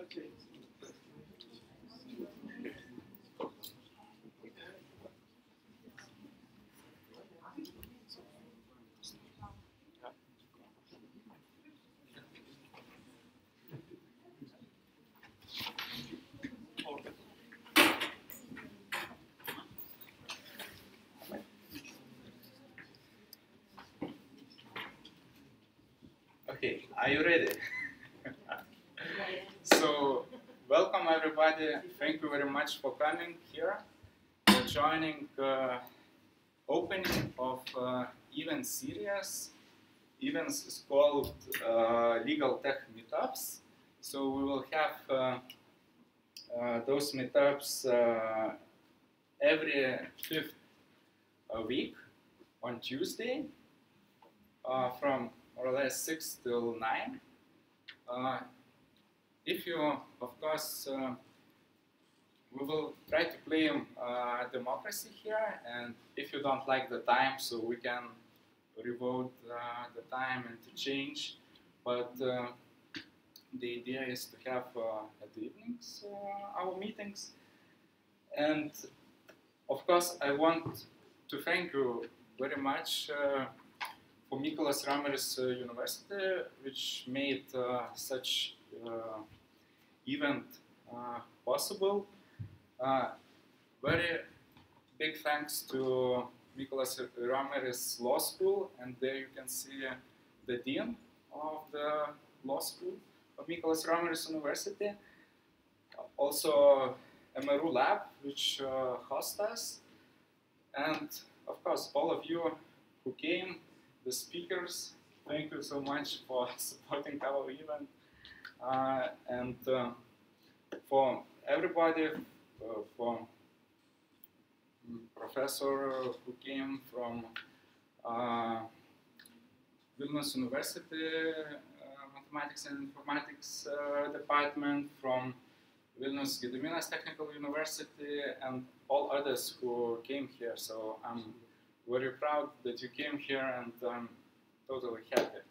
Okay, are you ready? so, welcome everybody. Thank you very much for coming here, for joining uh, opening of uh, event series. Events is called uh, Legal Tech Meetups. So we will have uh, uh, those meetups uh, every fifth week on Tuesday from or less 6 till 9. Uh, if you, of course, uh, we will try to play uh, democracy here, and if you don't like the time, so we can revote uh, the time and to change. But uh, the idea is to have uh, at the evenings our meetings. And of course, I want to thank you very much for Romeris uh, University, which made such event possible. very big thanks to Mykolas Romeris Law School, and there you can see the dean of the law school of Mykolas Romeris University. Also, MRU Lab, which uh, hosts us, and of course, all of you who came the speakers. Thank you so much for supporting our event. Uh, and uh, for everybody, uh, for mm, professor who came from uh, Vilnius University uh, Mathematics and Informatics uh, Department, from Vilnius Gediminas Technical University, and all others who came here. So I'm very proud that you came here and I'm totally happy.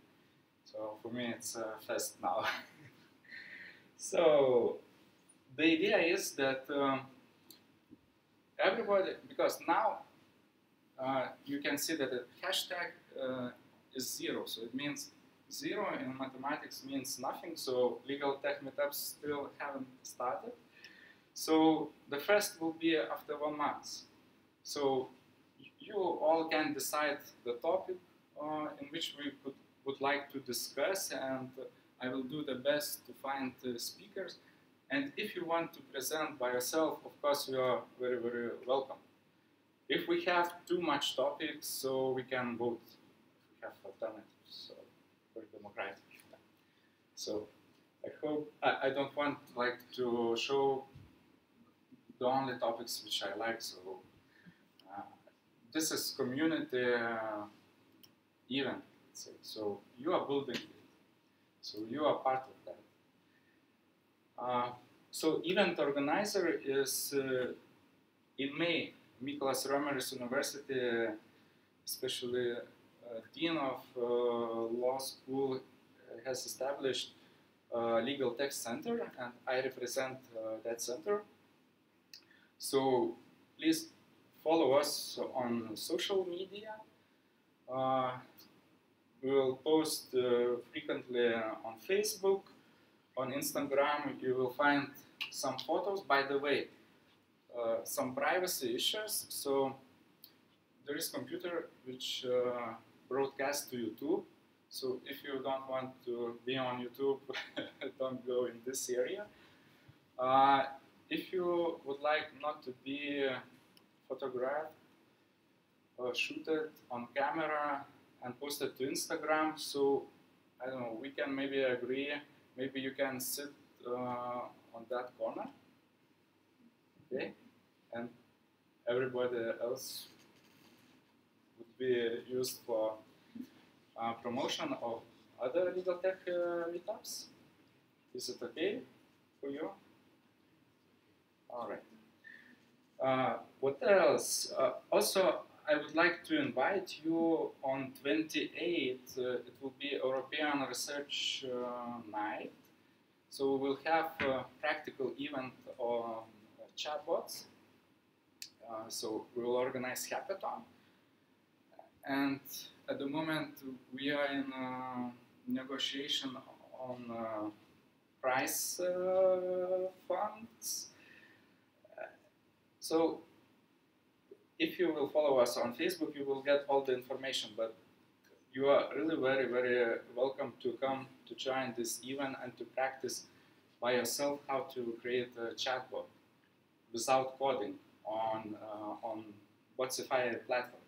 So for me it's a fest now. so the idea is that um, everybody, because now uh, you can see that the hashtag uh, is zero, so it means zero in mathematics means nothing, so legal tech meetups still haven't started. So the first will be after one month. So you all can decide the topic uh, in which we could, would like to discuss and I will do the best to find speakers. And if you want to present by yourself, of course, you are very, very welcome. If we have too much topics, so we can vote we have alternatives, so very democratic. So I hope, I, I don't want like to show the only topics which I like, so this is community uh, event, so you are building it, so you are part of that. Uh, so event organizer is uh, in May, Mykolas Romeris University, especially uh, Dean of uh, Law School uh, has established Legal Tech Center and I represent that center. So please follow us on social media. Uh, we will post uh, frequently on Facebook, on Instagram. You will find some photos. By the way, uh, some privacy issues. So there is computer which uh, broadcasts to YouTube. So if you don't want to be on YouTube, don't go in this area. Uh, if you would like not to be photographed or shooted on camera and posted to Instagram. So I don't know, we can maybe agree, maybe you can sit uh, on that corner, okay, and everybody else would be used for uh, promotion of other legal tech uh, meetups. Is it okay for you? All right. Uh, what else? Uh, also, I would like to invite you on 28th. Uh, it will be European Research uh, Night. So we will have a practical event on chatbots. Uh, so we will organize hackathon. And at the moment, we are in negotiation on uh, price uh, funds. So if you will follow us on Facebook, you will get all the information. But you are really very, very welcome to come to join this event and to practice by yourself how to create a chatbot without coding on uh, on Botsify platform.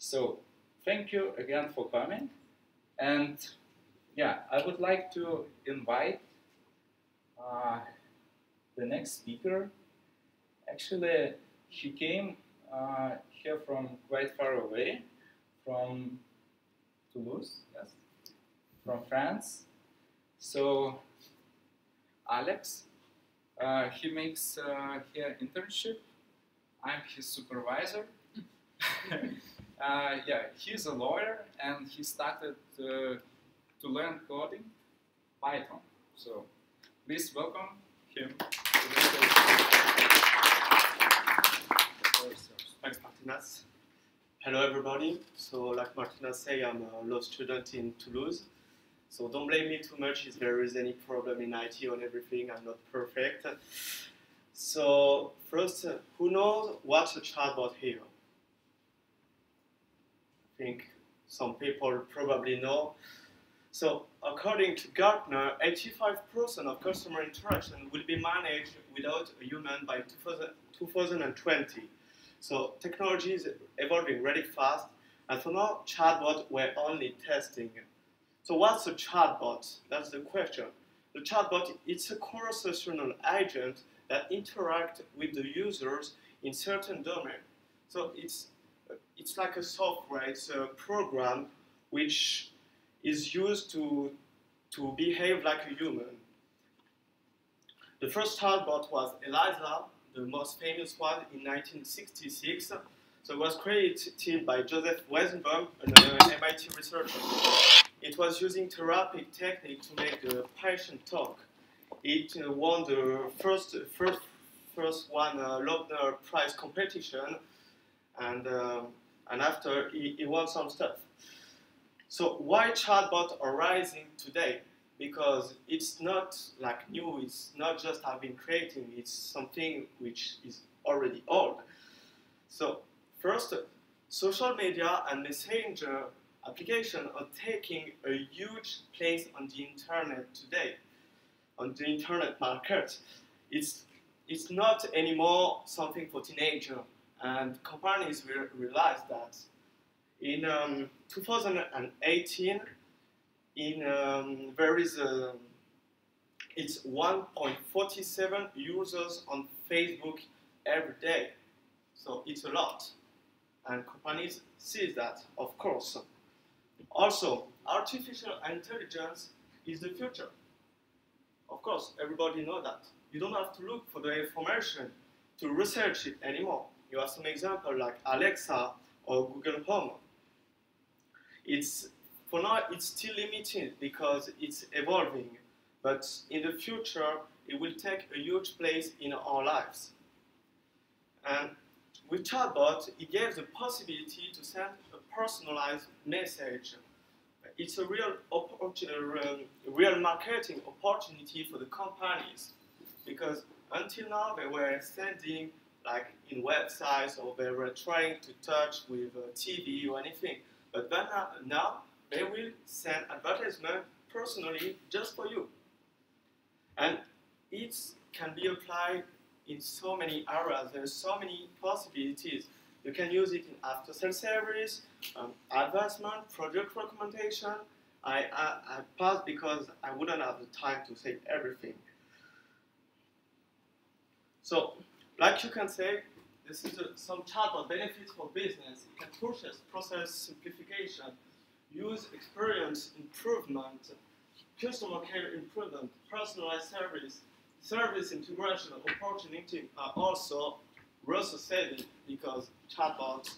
So thank you again for coming, and yeah, I would like to invite uh, the next speaker. Actually, he came uh, here from quite far away, from Toulouse, yes, from France. So, Alex, uh, he makes uh, here internship. I'm his supervisor. Uh, yeah, he's a lawyer and he started uh, to learn coding Python. So please welcome him. Thanks, Martinez. Hello, everybody. So, like Martina said, I'm a law student in Toulouse. So don't blame me too much if there is any problem in IT on everything. I'm not perfect. So first, who knows what's a chatbot here? I think some people probably know. So according to Gartner, 85% of customer interaction will be managed without a human by 2000, 2020. So technology is evolving really fast, and for now, chatbot we're only testing. So what's a chatbot? That's the question. The chatbot it's a conversational agent that interact with the users in certain domain. So it's it's like a software, it's a program which is used to, to behave like a human. The first chatbot was ELIZA, the most famous one in 1966. So it was created by Joseph Weizenbaum, an MIT researcher. It was using therapeutic technique to make the patient talk. It uh, won the first, first, first one uh, Loebner Prize competition, and, um, and after he, he won some stuff. So why chatbot are rising today? Because it's not like new, it's not just I've been creating, it's something which is already old. So first, social media and messenger application are taking a huge place on the internet today, on the internet market. It's, it's not anymore something for teenagers, and companies will realize that in um, 2018, in um, there is a, it's 1.47 users on Facebook every day. So it's a lot. And companies see that, of course. Also, artificial intelligence is the future. Of course, everybody knows that. You don't have to look for the information to research it anymore. You have some example like Alexa or Google Home. It's for now it's still limited because it's evolving, but in the future it will take a huge place in our lives. And with chatbot, it gives the possibility to send a personalized message. It's a real, opportunity, real marketing opportunity for the companies because until now they were sending like in websites or they were trying to touch with TV or anything. But then uh, now they will send advertisement personally just for you. And it can be applied in so many areas. There are so many possibilities. You can use it in after sales service, um, advancement, project recommendation. I, I, I passed because I wouldn't have the time to say everything. So, like you can say, this is a, some chatbot benefits for business. It can process, process simplification, use experience improvement, customer care improvement, personalized service, service integration opportunity are also it because chatbot,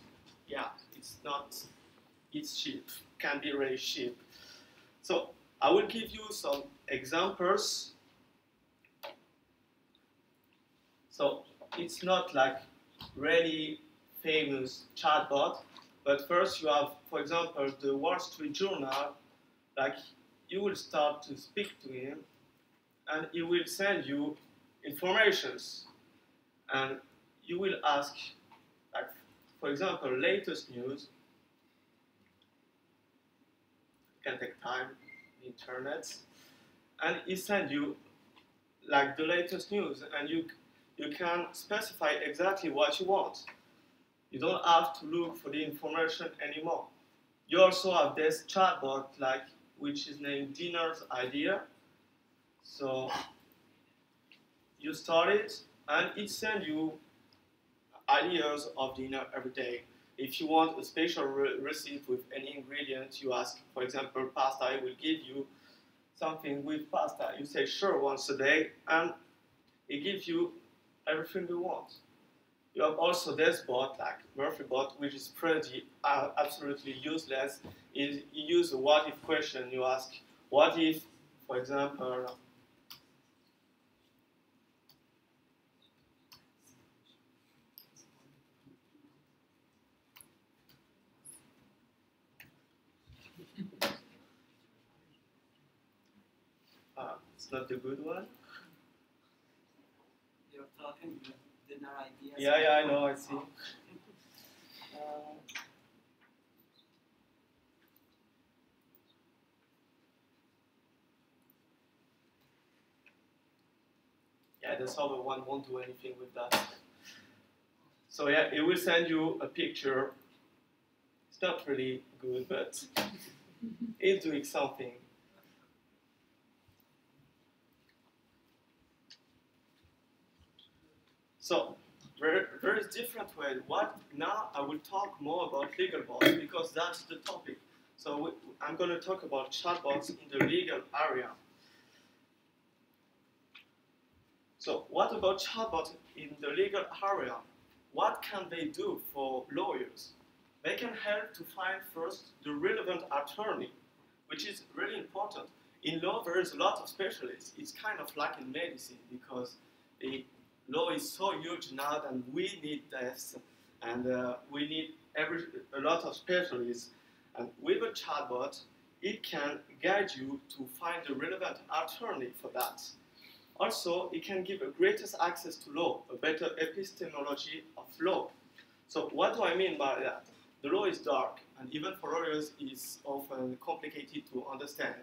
yeah, it's not, it's cheap, can be really cheap. So I will give you some examples. So it's not like really famous chatbot, but first you have, for example, the Wall Street Journal, like you will start to speak to him and he will send you informations and you will ask, like, for example, latest news. Can take time, internet, and he send you like the latest news, and you you can specify exactly what you want. You don't have to look for the information anymore. You also have this chatbot, like which is named Dinner's Idea. So you start it, and it sends you ideas of dinner every day. If you want a special re recipe with any ingredient, you ask, for example, pasta, I will give you something with pasta. You say, sure, once a day, and it gives you everything you want. You have also this bot, like Murphy bot, which is pretty uh, absolutely useless. It, you use a what if question. You ask, what if, for example, It's not the good one. You're talking dinner ideas. Yeah, yeah, I know, I see. Uh, yeah, the other one won't do anything with that. So yeah, it will send you a picture. It's not really good, but it's doing something. So there is different way. What now I will talk more about legal bots because that's the topic. So we, I'm going to talk about chatbots in the legal area. So what about chatbots in the legal area? What can they do for lawyers? They can help to find first the relevant attorney, which is really important. In law, there is a lot of specialists. It's kind of like in medicine because they law is so huge now that we need this, and uh, we need every a lot of specialists. And with a chatbot, it can guide you to find the relevant attorney for that. Also, it can give a greatest access to law, a better epistemology of law. So what do I mean by that? The law is dark, and even for lawyers, it's often complicated to understand.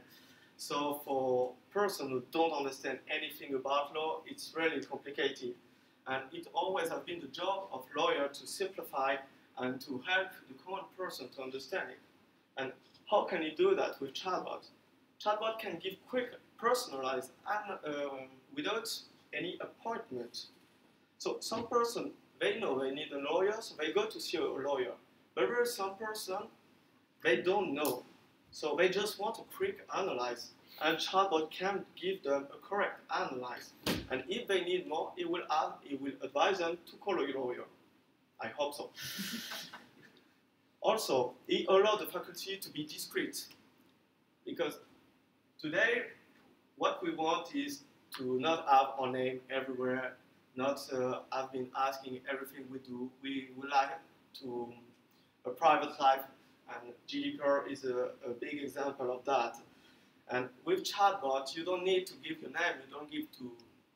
So for person who don't understand anything about law, it's really complicated. And it always has been the job of lawyer to simplify and to help the common person to understand it. And how can you do that with chatbot? Chatbot can give quick, personalized, and um, without any appointment. So some person, they know they need a lawyer, so they go to see a lawyer. But some person, they don't know. So they just want a quick analyze, and chatbot can give them a correct analyze. And if they need more, it will add, it will advise them to call a lawyer. I hope so. also, it allows the faculty to be discreet, because today what we want is to not have our name everywhere, not uh, have been asking everything we do. We would like to a private life and GDPR is a, a big example of that. And with chatbot, you don't need to give your name. You don't give to.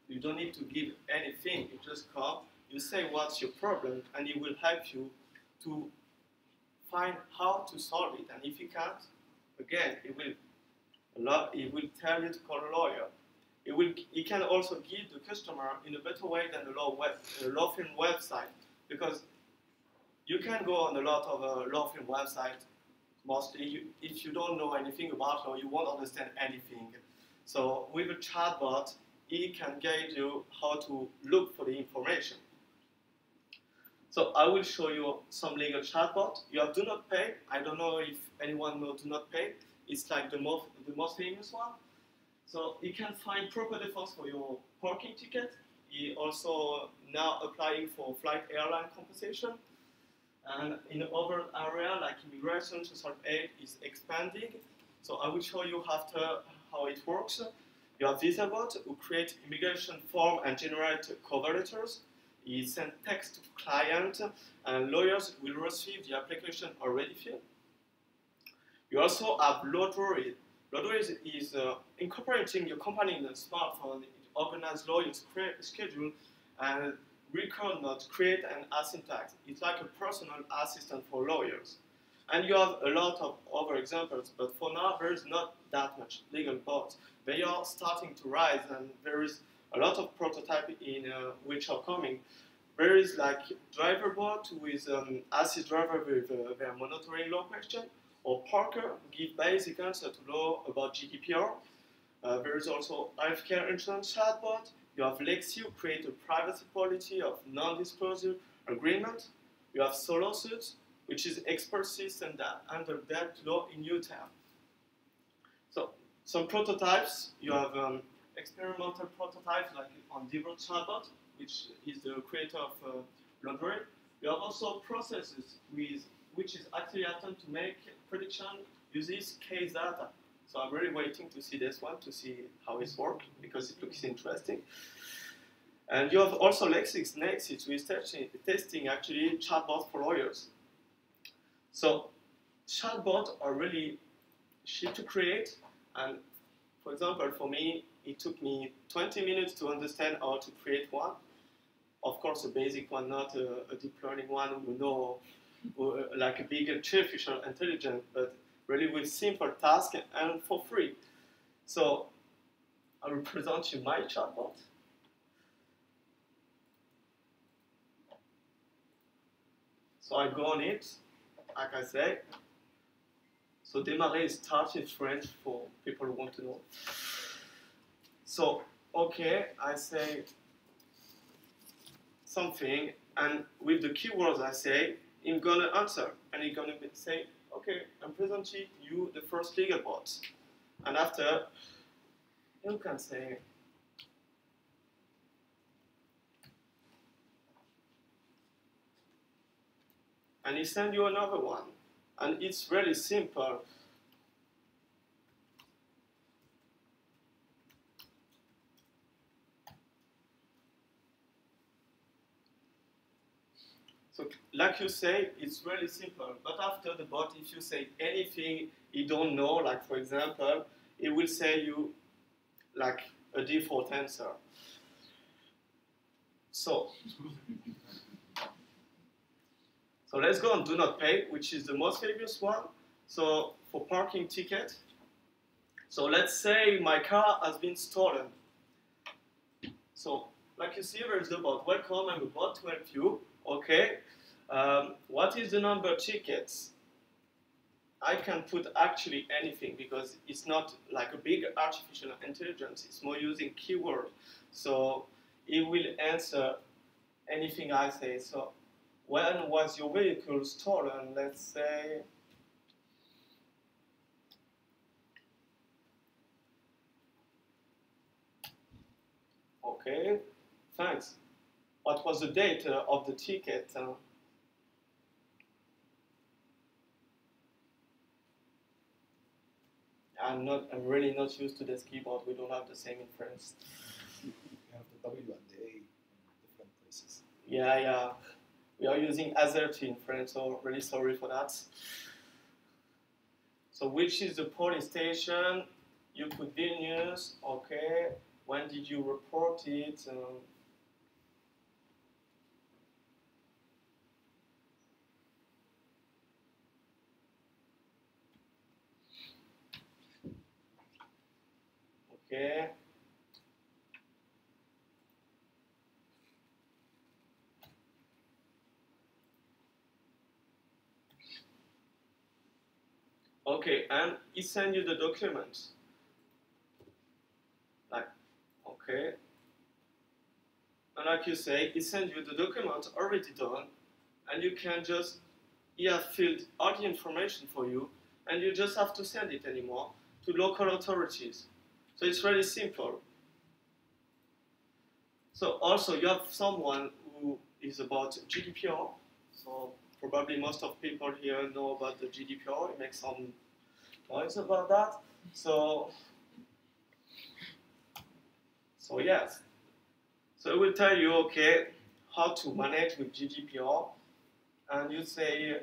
You don't need to give anything. You just come. You say what's your problem, and it will help you to find how to solve it. And if you can't, again, it will. It will tell you to call a lawyer. It will. It can also give the customer in a better way than the law web, a law firm website because you can go on a lot of uh, law firm websites. Mostly, you, if you don't know anything about law, you won't understand anything. So with a chatbot, it can guide you how to look for the information. So I will show you some legal chatbot. You have do not pay. I don't know if anyone knows do not pay. It's like the most the most famous one. So you can find proper defense for your parking ticket. is also now applying for flight airline compensation. And in other area like immigration, social aid is expanding. So I will show you after how it works. You have VisaBot who create immigration form and generate cover letters. He send text to client and lawyers will receive the application already filled. You also have LawDroid. LawDroid is uh, incorporating your company in the smartphone. It organizes lawyers' schedule and record notes, create an asyntax. It's like a personal assistant for lawyers. And you have a lot of other examples, but for now there is not that much legal bots. They are starting to rise, and there is a lot of prototype in uh, which are coming. There is like driver bot with um, assist driver with uh, their monitoring law question, or Parker give basic answer to law about GDPR. Uh, there is also healthcare insurance chatbot. You have Lexio create a privacy policy of non-disclosure agreement. You have SoloSuit, which is expert system that handle debt law in Utah. So some prototypes, you have um, experimental prototypes like on Devil Chatbot, which is the creator of uh, Laundry. You have also processes with, which is actually attempt to make prediction uses case data. So I'm really waiting to see this one to see how it works because it looks interesting. And you have also LexisNexis, which is testing, testing actually chatbots for lawyers. So chatbots are really cheap to create, and for example, for me, it took me 20 minutes to understand how to create one. Of course, a basic one, not a, a deep learning one, you know, like a big artificial intelligence, but really with simple tasks and for free. So I will present you my chatbot. So I go on it, like I say. So démarrer is start in French for people who want to know. So, okay, I say something, and with the keywords I say, I'm gonna answer, and he's gonna say, okay, I'm presenting you the first legal bot. And after, you can say, and he send you another one. And it's really simple. So like you say, it's really simple. But after the bot, if you say anything you don't know, like for example, it will say you like a default answer. So so let's go on do not pay, which is the most famous one. So for parking ticket. So let's say my car has been stolen. So like you see, there's the bot. Welcome, I'm about to help you. Okay. Um, what is the number tickets? I can put actually anything because it's not like a big artificial intelligence. It's more using keyword. So it will answer anything I say. So when was your vehicle stolen? Let's say Okay, thanks. What was the date uh, of the ticket? Uh, I'm not. I'm really not used to this keyboard. We don't have the same in France. You have the W and the A in different places. Yeah, yeah. We are using AZERTY in France, so really sorry for that. So which is the police station? You put Vilnius, okay. When did you report it? Um, okay. Okay, and he send you the documents. Like, okay. And like you say, he send you the documents already done, and you can just, he have filled all the information for you, and you just have to send it anymore to local authorities. So it's really simple. So also you have someone who is about GDPR. So probably most of people here know about the GDPR. It makes some noise about that. So so yes. So it will tell you okay how to manage with GDPR, and you say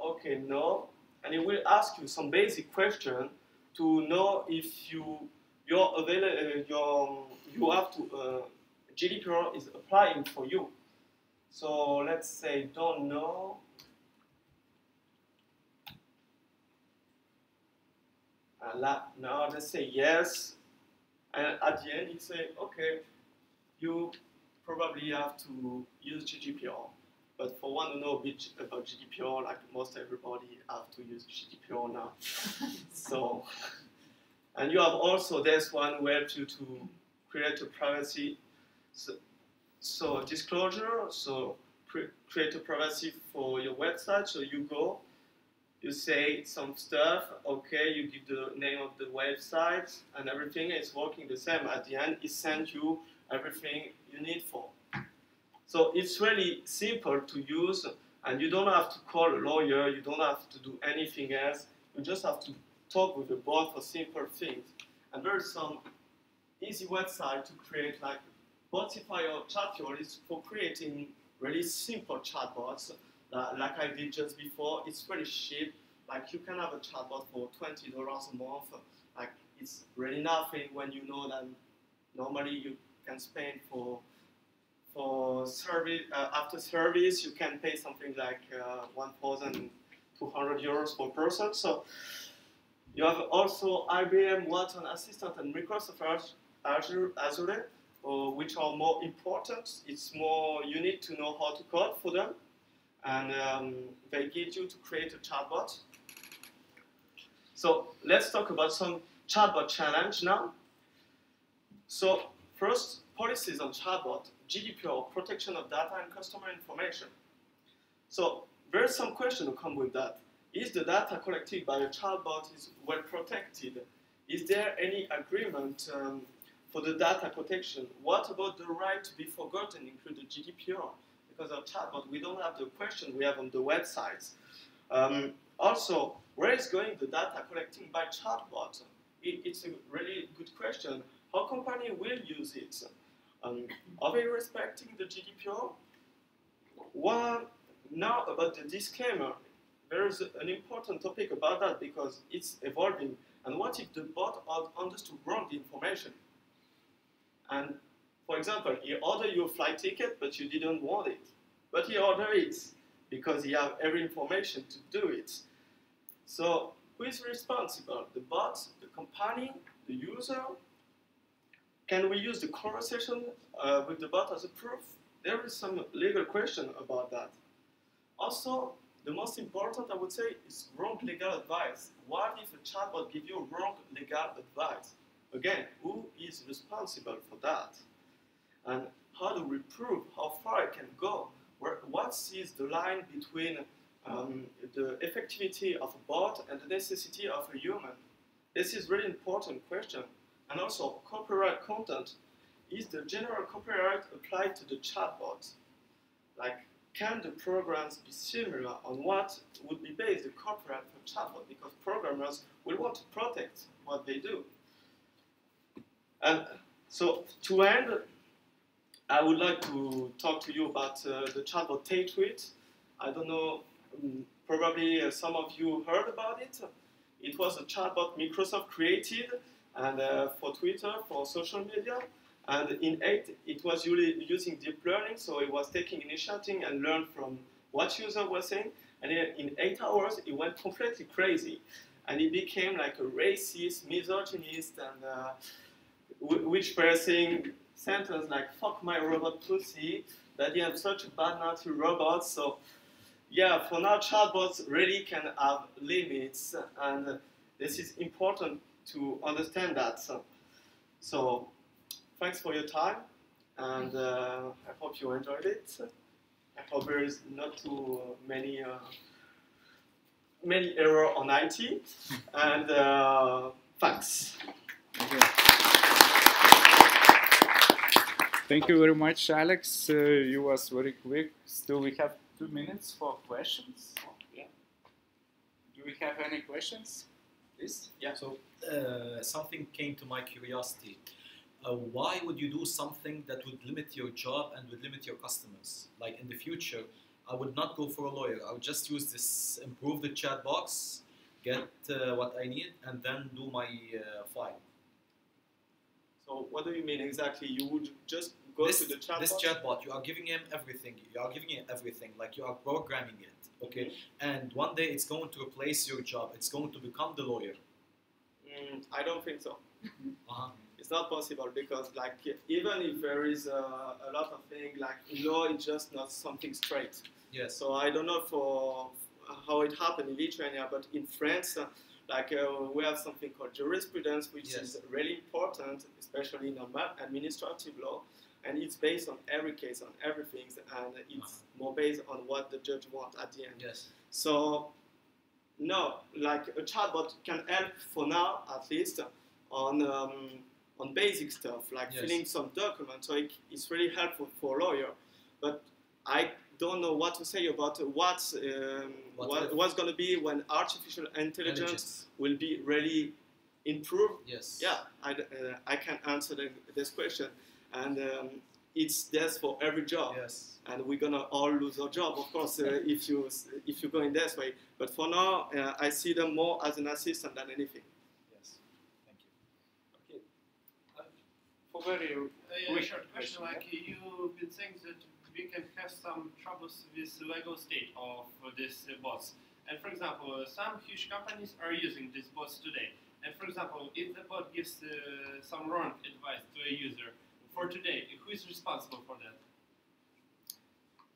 okay no, and it will ask you some basic question to know if you your avail- uh, your you have to uh, GDPR is applying for you. So let's say don't know. And la- now let's say yes, and at the end it say okay, you probably have to use GDPR. But for one to know a bit about GDPR, like most everybody have to use GDPR now. so, and you have also this one who helps you to create a privacy. So, so disclosure, so create a privacy for your website. So you go, you say some stuff, okay, you give the name of the website, and everything is working the same. At the end, it sends you everything you need for. So it's really simple to use, and you don't have to call a lawyer, you don't have to do anything else. You just have to talk with the bot for simple things. And there is some easy website to create, like Botsify or Chatfuel is for creating really simple chatbots, uh, like I did just before. It's really cheap. Like you can have a chatbot for twenty dollars a month. Like it's really nothing when you know that normally you can spend for for service uh, after service you can pay something like uh, 1,200 euros per person. So you have also IBM Watson Assistant and Microsoft Azure, Azure uh, which are more important. It's more you need to know how to code for them, and um, they give you to create a chatbot. So let's talk about some chatbot challenge now. So first, policies on chatbot, GDPR, protection of data and customer information. So there's some question to come with that. Is the data collected by a chatbot is well protected? Is there any agreement um, for the data protection? What about the right to be forgotten, including GDPR? Because of chatbot, we don't have the question we have on the websites. Um, also, where is going the data collecting by chatbot? It, it's a really good question. How company will use it? Um, are they respecting the GDPR? One, now about the disclaimer, there is an important topic about that because it's evolving. And what if the bot understood wrong the information? And for example, he ordered you a flight ticket, but you didn't want it. But he ordered it because he have every information to do it. So who is responsible? The bot, the company, the user? Can we use the conversation uh, with the bot as a proof? There is some legal question about that. Also, the most important, I would say, is wrong legal advice. What if a chatbot gives you wrong legal advice? Again, who is responsible for that? And how do we prove how far it can go? Where, what is the line between um, the effectivity of a bot and the necessity of a human? This is really important question. And also, copyright content. Is the general copyright applied to the chatbot? Like, can the programs be similar on what would be based the copyright for chatbot? Because programmers will want to protect what they do. And so, to end, I would like to talk to you about uh, the chatbot Tay-Tweet. I don't know, um, probably uh, some of you heard about it. It was a chatbot Microsoft created and uh, for Twitter, for social media. And in eight, it was really using deep learning, so it was taking initiating and learn from what user was saying. And in eight hours, it went completely crazy, and it became like a racist, misogynist, and uh, which were saying sentence like "fuck my robot pussy," that you have such a bad nature robot. So yeah, for now, chatbots really can have limits, and this is important to understand that. So, so thanks for your time, and uh, I hope you enjoyed it. I hope there is not too many uh, many error on IT, and uh, thanks. Thank you. Thank you very much, Alex. Uh, you was very quick. Still, we have two minutes for questions. Yeah. Do we have any questions? Please. Yeah. So uh, something came to my curiosity. Uh, why would you do something that would limit your job and would limit your customers? Like in the future, I would not go for a lawyer. I would just use this, improve the chat box, get uh, what I need, and then do my uh, file. So what do you mean exactly? You would just go this, to the chat this chatbot, you are giving him everything. You are giving him everything. Like you are programming it. Okay. And one day it's going to replace your job. It's going to become the lawyer. Mm, I don't think so. Uh-huh. It's not possible because, like, even if there is a, a lot of things, like law is just not something straight. Yes. So I don't know for how it happened in Lithuania, but in France, uh, like uh, we have something called jurisprudence, which Yes. is really important, especially in administrative law, and it's based on every case, on everything, and it's more based on what the judge wants at the end. Yes. So, no, like a chatbot can help for now, at least, on um, on basic stuff like Yes. filling some documents. So it, it's really helpful for a lawyer. But I don't know what to say about what's um, What what, what's going to be when artificial intelligence Intelligence. will be really improved. Yes. Yeah, I, uh, I can answer the, this question, and um, it's there for every job Yes. and we're gonna all lose our job, of course, uh, if you if you go in this way. But for now, uh, I see them more as an assistant than anything. Yes. Thank you. Okay. Uh, for very Uh, yeah, short question. Like you've been saying that we can have some troubles with the legal state of uh, these uh, bots. And for example, uh, some huge companies are using these bots today. And for example, if the bot gives uh, some wrong advice to a user for today, who is responsible for that?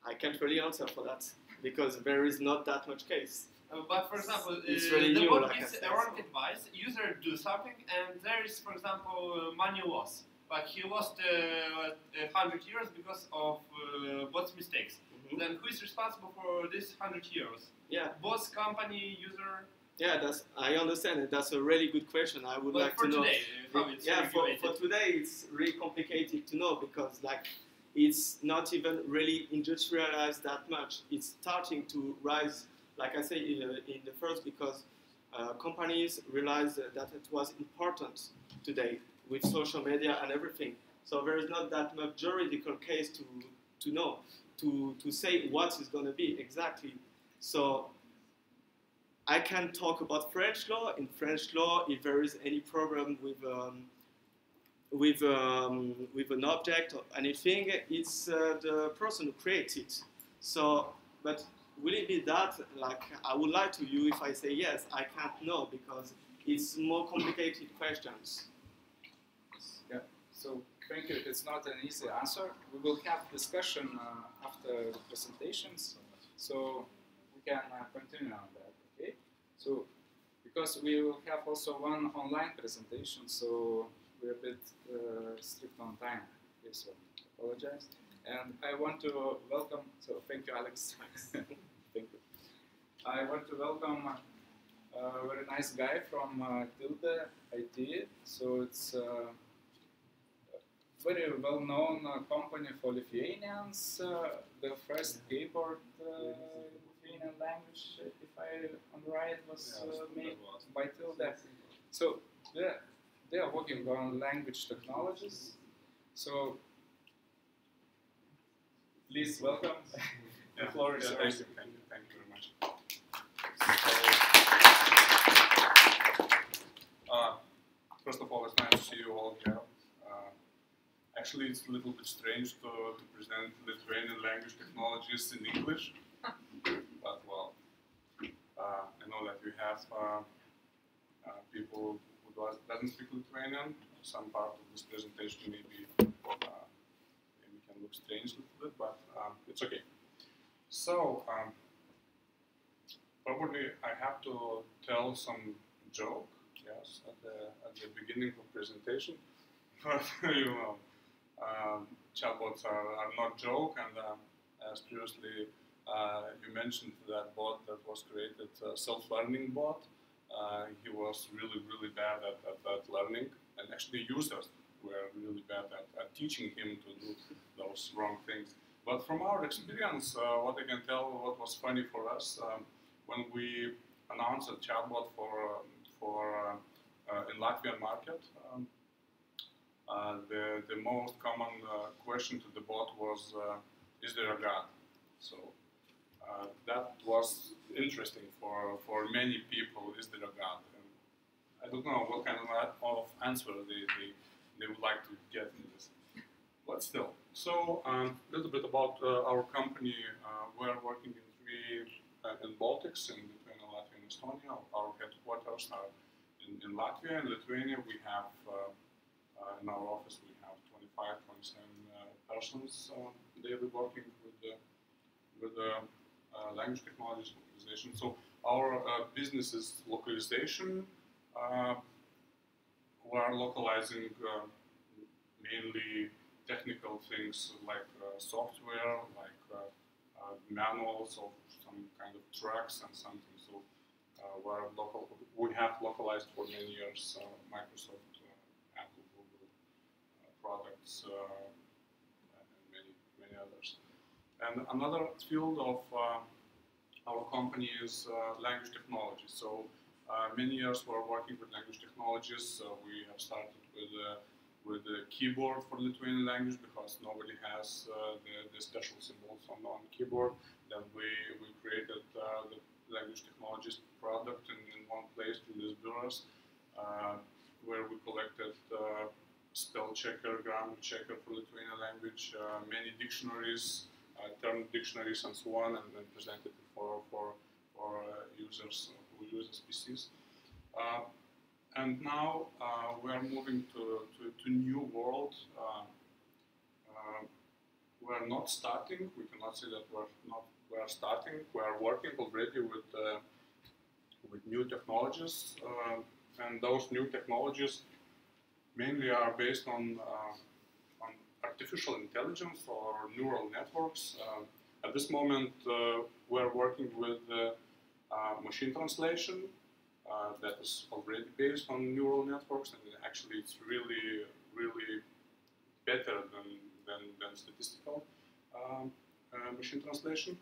I can't really answer for that because there is not that much case. Uh, but for example, uh, really the new, bot like I gives a wrong advice, user do something, and there is, for example, uh, money loss. Like he lost uh, hundred euros because of uh, bot's mistakes. Mhm. Then who is responsible for this hundred euros? Yeah, Boss, company, user. Yeah, that's I understand it. That's a really good question. I would But like to know. today, yeah, for, for today it's really complicated to know because like it's not even really industrialized that much. It's starting to rise, like I say in, in the first, because uh, companies realized that it was important today with social media and everything. So there is not that much juridical case to to know to to say what is going to be exactly. So I can talk about French law. In French law, if there is any problem with um, with um, with an object or anything, it's uh, the person who creates it. So, but will it be that? Like, I would like to you if I say yes. I can't know because it's more complicated questions. Yeah. So thank you. It's not an easy answer. We will have discussion uh, after the presentations, so we can uh, continue on that. So because we will have also one online presentation, so we're a bit uh, strict on time. Okay, so apologize. And I want to welcome. So thank you, Alex. thank you. I want to welcome. Uh, a very nice guy from uh, Tilde IT. So it's uh, very well-known uh, company for Lithuanians, uh, the first keyboard uh, Lithuanian language, uh, if I am right, was uh, made by Tilde. So they they are working on language technologies. So please welcome. the floor is yeah, thank you, thank you, thank you very much. Uh, first of all, it's nice to see you all here. Uh, actually, it's a little bit strange to, to present Lithuanian language technologies in English, but well, uh, I know that we have uh, uh, people who does, doesn't speak Lithuanian. Some part of this presentation maybe uh, maybe can look strange a little bit, but um, it's okay. So, um, probably I have to tell some joke, yes, at the, at the beginning of presentation. But, you know, um, chatbots are, are not joke, and um, as previously uh, you mentioned that bot that was created, uh, self-learning bot, uh, he was really, really bad at, at, at learning, and actually users were really bad at, at teaching him to do those wrong things. But from our experience, uh, what I can tell, what was funny for us, um, when we announced a chatbot for um, for uh, uh, in Latvian market, um, uh, the the most common uh, question to the bot was, uh, "Is there a God?" So uh, that was interesting for for many people. Is there a God? And I don't know what kind of, answer they, they they would like to get in this, but still. So a um, little bit about our company. we're working in three in Baltics in Lithuania, Latvia, and Estonia. Our headquarters are in, in Latvia. and Lithuania, we have, uh, uh, in our office, we have 25, 27 uh, persons daily working with the, with the language technologies localization. So our business is localization. we are localizing mainly technical things like uh, software, like uh, uh, manuals of some kind of tracks and something. So uh, local, we have localized for many years uh, Microsoft, uh, Apple, Google products, and many, many others. And another field of our company is language technology. So many years we're working with language technologies. we have started with with the keyboard for Lithuanian language because nobody has uh, the, the, special symbols on, on keyboard. Then we, we created uh, the language technologies product in, in one place in these bureaus, uh, where we collected uh, spell checker, grammar checker for Lithuanian language, uh, many dictionaries, uh, term dictionaries, and so on, and then presented it for for for uh, users who use SPCs. and now we are moving to, to, to new world we're not starting. We cannot say that we're not we are starting, we are working already with, uh, with new technologies, uh, and those new technologies mainly are based on, uh, on artificial intelligence or neural networks. Uh, at this moment, uh, we're working with machine translation, that is already based on neural networks, and actually it's really, really better than, than, than statistical um, uh, machine translation.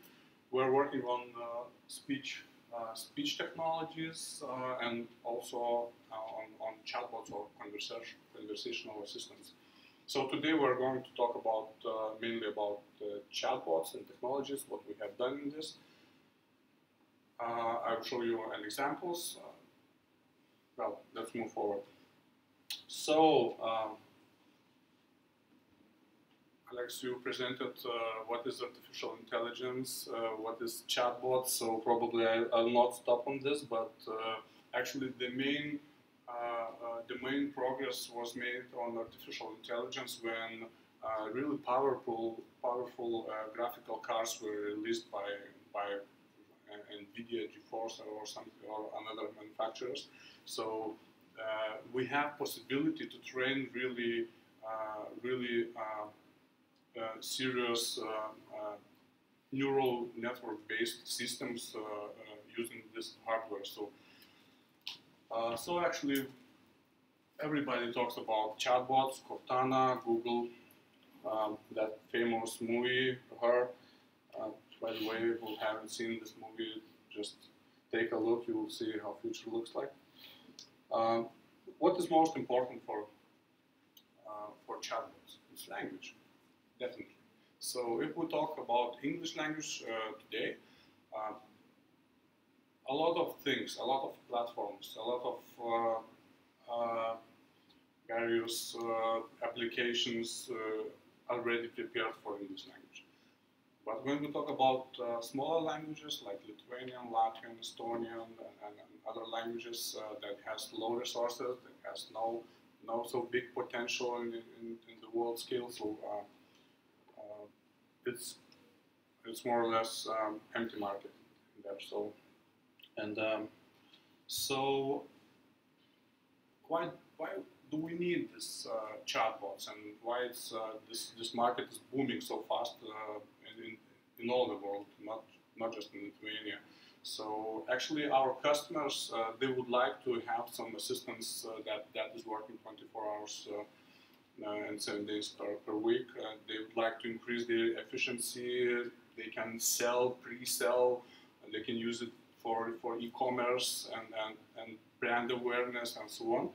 We're working on uh, speech uh, speech technologies uh, and also on, on chatbots or conversational assistants. So today we're going to talk about mainly about chatbots and technologies, what we have done in this. I will show you an examples. well, let's move forward. So, um, Alex, you presented uh, what is artificial intelligence, uh, what is chatbot, so probably I, will not stop on this, but uh, actually the main, uh, uh, the main progress was made on artificial intelligence when uh, really powerful, powerful graphical cards were released by, by NVIDIA, GeForce, or something, or another manufacturers. So we have possibility to train really, really uh, serious uh, uh, neural network-based systems using this hardware. So, so actually, everybody talks about chatbots, Cortana, Google, um, that famous movie, Her. Uh, by the way, who haven't seen this movie, just take a look. You will see how future looks like. Um, what is most important for uh, for chatbots? It's language definitely. So if we talk about English language uh, today, uh, a lot of things, a lot of platforms, a lot of uh, uh various uh, applications uh, already prepared for English language. But when we talk about smaller languages like Lithuanian, Latvian, Estonian, and, and other languages that has low resources, that has no no so big potential in, in, in the world scale, so it's it's more or less um, empty market there. So and um, so why why do we need this uh, chatbots and why it's uh, this this market is booming so fast uh, in, in all the world, not not just in Lithuania. So actually, our customers uh, they would like to have some assistance uh, that that is working 24 hours uh, and seven days per, per week. They would like to increase their efficiency. They can sell, pre-sell, and they can use it for, for e-commerce and, and, and brand awareness and so on.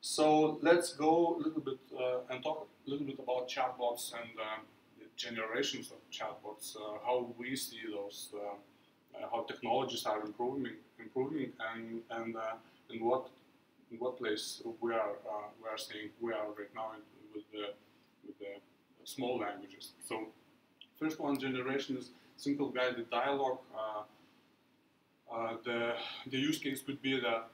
So let's go a little bit uh, and talk a little bit about chatbots and uh, the generations of chatbots, uh, how we see those, uh, uh, how technologies are improving, improving, and and uh, in what in what place we are we are seeing we are right now with the with the small languages. So first one generation is simple guided dialogue. The the use case could be that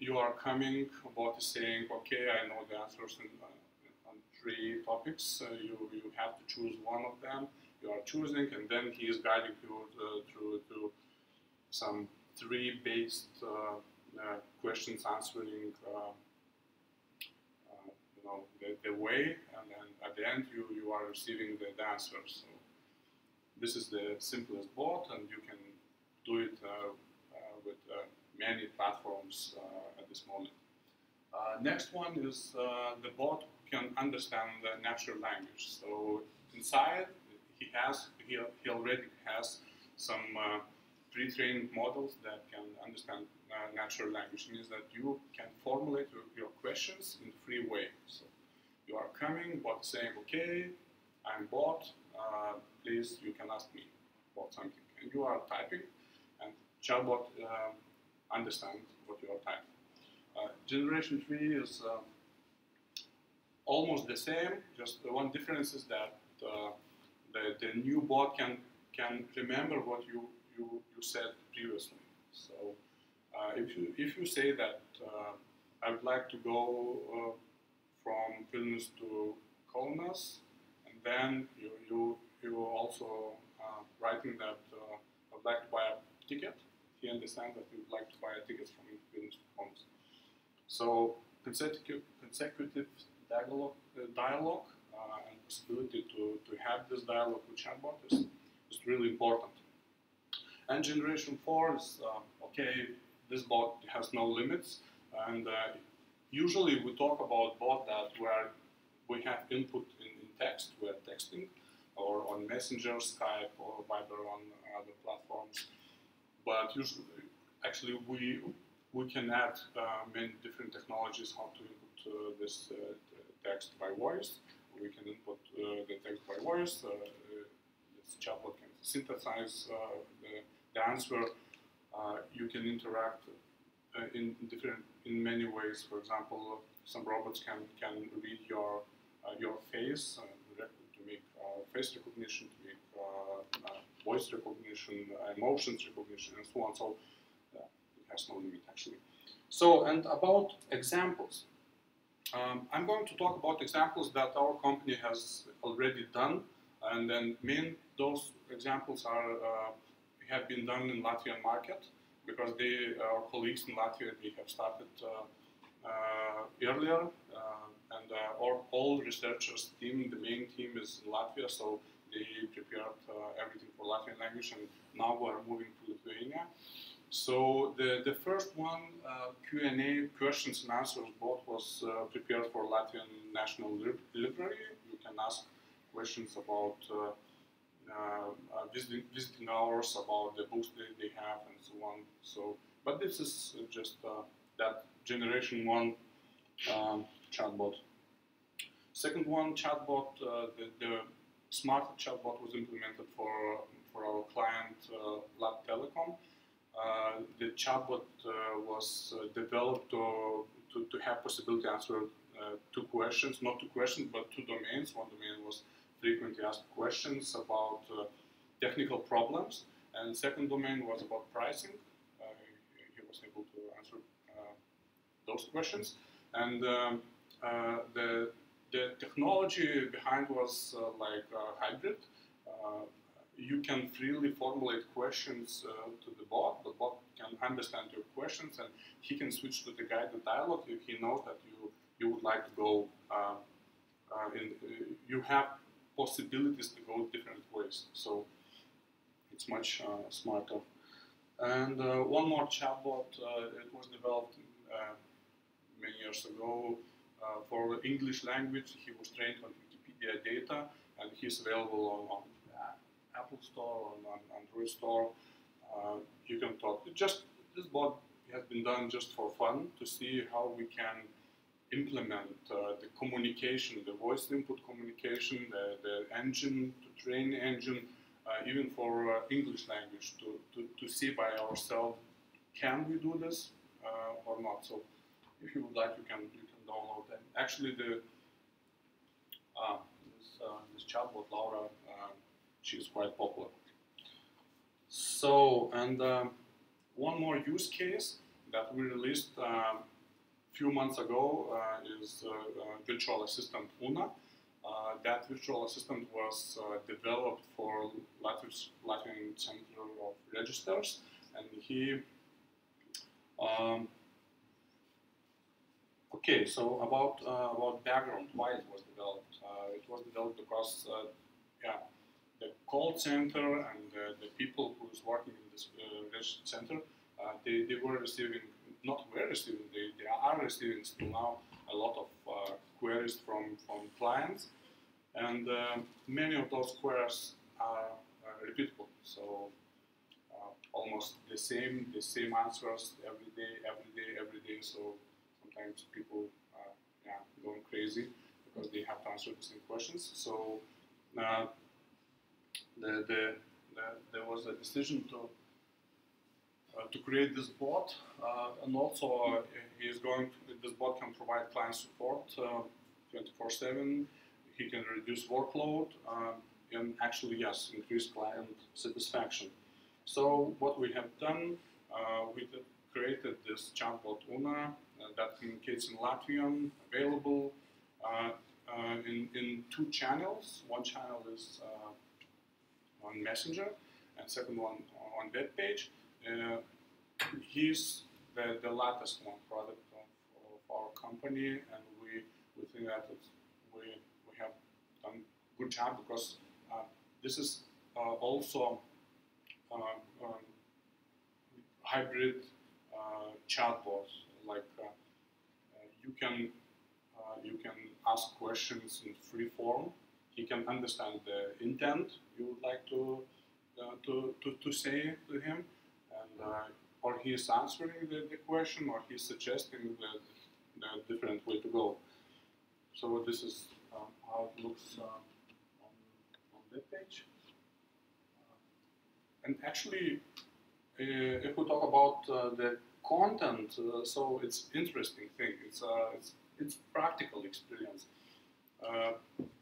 you are coming about saying, okay, I know the answers in, uh, on three topics. Uh, you, you have to choose one of them. You are choosing, and then he is guiding you uh, through to some three based uh, uh, questions, answering uh, you know the, the, way, and then at the end you, you are receiving the answers. So this is the simplest bot, and you can do it with many platforms uh, at this moment. Uh, next one is uh, the bot can understand the natural language. So inside, he has he, he already has some pre-trained models that can understand uh, natural language it means that you can formulate your, your, questions in free way. So you are coming, bot saying, okay, I'm bot, uh, please, you can ask me about something. And you are typing, chatbot um, understand what you are typing. Uh, generation 3 is uh, almost the same, just the one difference is that uh, the, the new bot can, can remember what you, you, you said previously. So uh, if, you, if you say that uh, I would like to go uh, from Vilnius to Kaunas, and then you, you, you also writing that I would like to buy a ticket, he understands that you would like to buy a ticket from Vilnius homes. So consecutive, consecutive dialogue, uh, dialogue uh, and possibility to, to have this dialogue with chatbot is, is really important. And generation 4 is, uh, okay, this bot has no limits, and uh, usually we talk about bot that where we have input in, in text, we're texting, or on Messenger, Skype, or Viber on other platforms but usually, actually we we can add uh, many different technologies how to input uh, this uh, text by voice. We can input uh, the text by voice. Uh, this chatbot can synthesize uh, the, the, answer. you can interact in different in many ways. For example, some robots can can read your your face to make face recognition, to make voice recognition, emotions recognition, and so on. So uh, it has no limit actually. So, and about examples. Um, I'm going to talk about examples that our company has already done, and then main those examples are uh, have been done in Latvian market because they our colleagues in Latvia they have started uh, uh, earlier, uh, and uh, our all researchers team the main team is in Latvia, so they prepared uh, everything for Latvian language, and now we are moving to Lithuania. So the, the first one, uh, Q&A, questions and answers bot, was uh, prepared for Latvian National Library. You can ask questions about uh, uh, visiting, visiting hours, about the books that they have, and so on. So, but this is just uh, that generation one um, chatbot. Second one, chatbot, the, the smart chatbot was implemented for, for our client uh, Lattelecom. Uh, the chatbot uh, was uh, developed to, to, to, have possibility to answer uh, two questions, not two questions, but two domains. One domain was frequently asked questions about uh, technical problems, and second domain was about pricing. he was able to answer those questions. And um, the the technology behind was uh, like hybrid. Uh, you can freely formulate questions uh, to the bot. The bot can understand your questions, and he can switch to the guided dialogue if he knows that you you would like to go. in, you have possibilities to go different ways. So it's much smarter. And uh, one more chatbot, uh, it was developed uh, many years ago uh, for English language. He was trained on Wikipedia data, and he's available on, on Apple Store, on, on Android Store. Uh, you can talk. Just this bot has been done just for fun to see how we can implement uh, the communication, the voice input communication, the, the engine, to train engine, uh, even for uh, English language, to, to, to see by ourselves, can we do this or not? So if you would like, you can, you. Actually, the uh, this, uh, this chatbot, Laura, uh, she's quite popular. So, and um, one more use case that we released a few months ago uh, is uh, uh, virtual assistant Una. Uh, that virtual assistant was uh, developed for Latvia's Latvian Center of Registers, and he. Um, okay, so about uh, about background, why it was developed? it was developed because, yeah, the call center and the people who is working in this uh, center, uh, they, they were receiving, not were receiving, they, they are receiving still now a lot of uh, queries from, from clients. And uh, many of those queries are repeatable. So almost the same, the same answers every day, every day, every day. So sometimes people are yeah, going crazy because they have to answer the same questions. So uh, the, the, the, there was a decision to uh, to create this bot, uh, and also uh, he is going. To, this bot can provide client support 24/7. He can reduce workload and actually, yes, increase client satisfaction. So what we have done, we created this chatbot Una that communicates in Latvian, available uh, in, in two channels. One channel is uh, on Messenger, and second one on web page. Uh, he's the, the latest one product of, of our company, and we, we think that we, we have done good job because uh, this is uh, also uh, um, hybrid uh, chatbot. Like uh, you can you can ask questions in free form. He can understand the intent you would like to to, to, to say to him, and uh, or he is answering the, the question, or he's suggesting the, the different way to go. So this is um, how it looks uh, on, on that page. Uh, and actually, uh, if we talk about uh, the content, uh, so it's interesting thing. It's it's it's practical experience.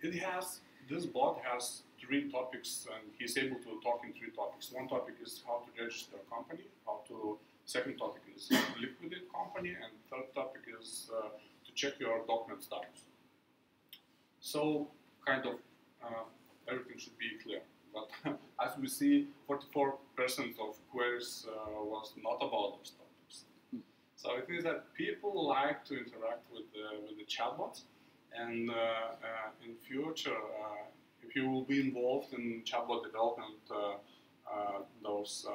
it has this bot has three topics, and he's able to talk in three topics. One topic is how to register a company, how to, second topic is liquidate company, and third topic is uh, to check your document status. So, kind of, uh, everything should be clear. But as we see, 44% of queries uh, was not about topics. So it means that people like to interact with the, with the chatbots, and uh, uh, in future, uh, if you will be involved in chatbot development, uh, uh, those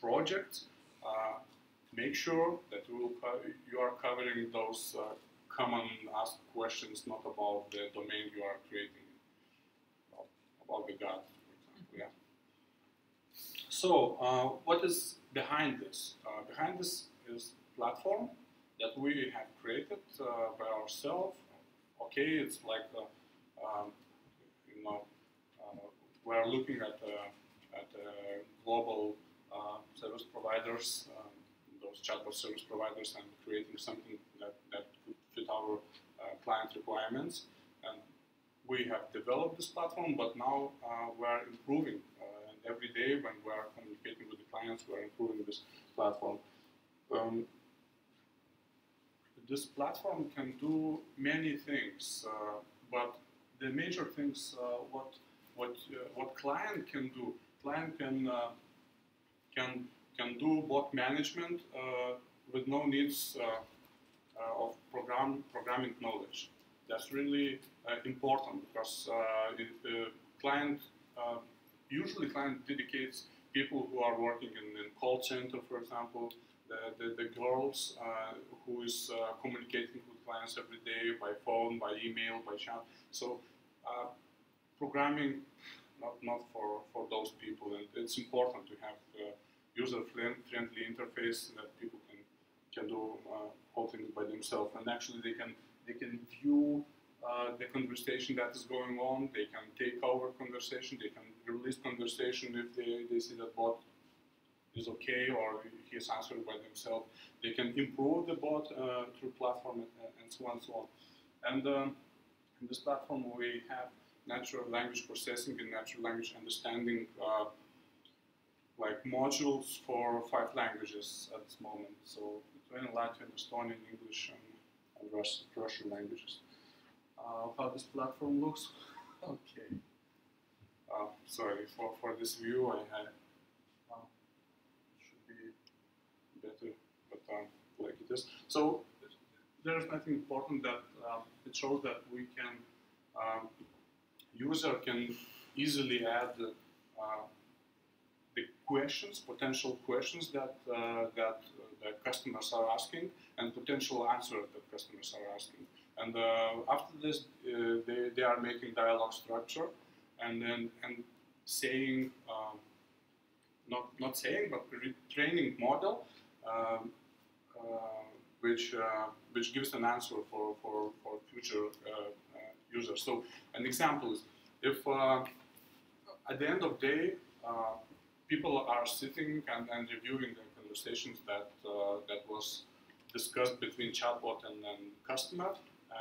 projects, make sure that you, you are covering those common asked questions, not about the domain you are creating, about, about the God, for example. Yeah. So, what is behind this? Behind this is platform that we have created uh, by ourselves. Okay, it's like um, you know, uh, we're looking at, uh, at uh, global service providers, um, those chatbot service providers, and creating something that, that could fit our client requirements. And we have developed this platform, but now we're improving. and every day when we're communicating with the clients, we're improving this platform. Um, this platform can do many things, uh, but the major things uh, what what uh, what client can do. Client can uh, can can do bot management with no needs of program programming knowledge. That's really important because the client usually client dedicates people who are working in, in call center, for example, the, the, the girls uh, who is uh, communicating with clients every day by phone, by email, by chat. So uh, programming, not, not for, for those people. And it's important to have user-friendly interface that people can, can do uh, whole things by themselves. And actually they can, they can view uh, the conversation that is going on. They can take over conversation. They can release conversation if they, they see that bot is okay or he is answering by themselves. They can improve the bot uh, through platform and, and, so on and so on. And um, in this platform we have natural language processing and natural language understanding uh, like modules for five languages at this moment. So Lithuanian, Latvian, Estonian, English, and, Russian languages. Uh, how this platform looks? okay. Uh, sorry for, for this view. I had uh, should be better, um, like it is. So there is nothing important that um, it shows that we can um, user can easily add uh, the questions, potential questions that uh, that uh, the customers are asking, and potential answers that customers are asking. And uh, after this, uh, they, they are making dialogue structure, and then and saying um, not not saying but training model, um, which which gives an answer for for, for future users. So an example is if uh, at the end of day uh, people are sitting and, and reviewing the conversations that uh, that was discussed between chatbot and, and customer,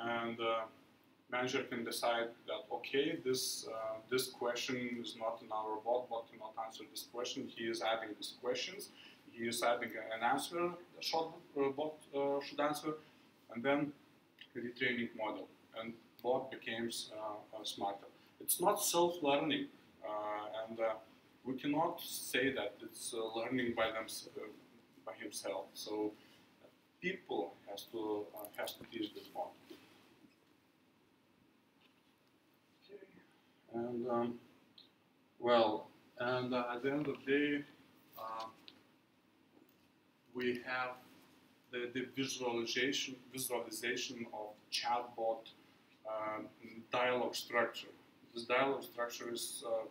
and uh, manager can decide that okay, this uh, this question is not in our bot, bot cannot answer this question. He is adding these questions. He is adding an answer. The short uh, bot should answer, and then retraining model, and bot becomes smarter it's not self-learning, uh, and uh, we cannot say that it's uh, learning by them by himself. So people has to has to teach this. Okay, and um, well, and at the end of the day, we have the, the visualization visualization of chatbot um, dialogue structure this dialogue structure is uh,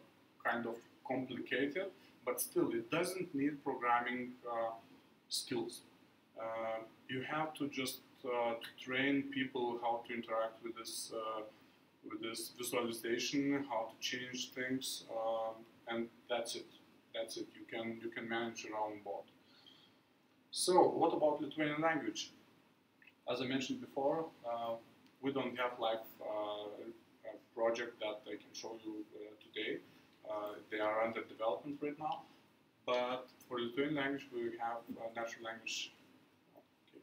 kind of complicated, but still it doesn't need programming uh, skills. Uh, you have to just uh, train people how to interact with this uh, with this visualization, how to change things, um, and that's it. That's it. You can you can manage your own bot. So what about Lithuanian language? As I mentioned before, uh, we don't have like a project that I can show you uh, today. Uh, they are under development right now. But for Lithuanian language, we have natural language. Okay.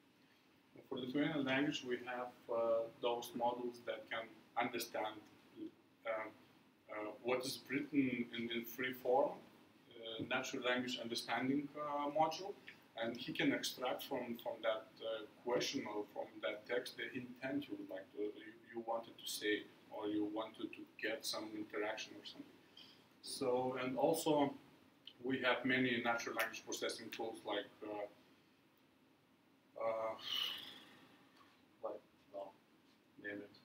For Lithuanian language, we have uh, those models that can understand what is written in, in free form, natural language understanding module and he can extract from from that uh, question or from that text the intent you would like to you, you wanted to say or you wanted to get some interaction or something. So, and also we have many natural language processing tools like uh, uh, like name it,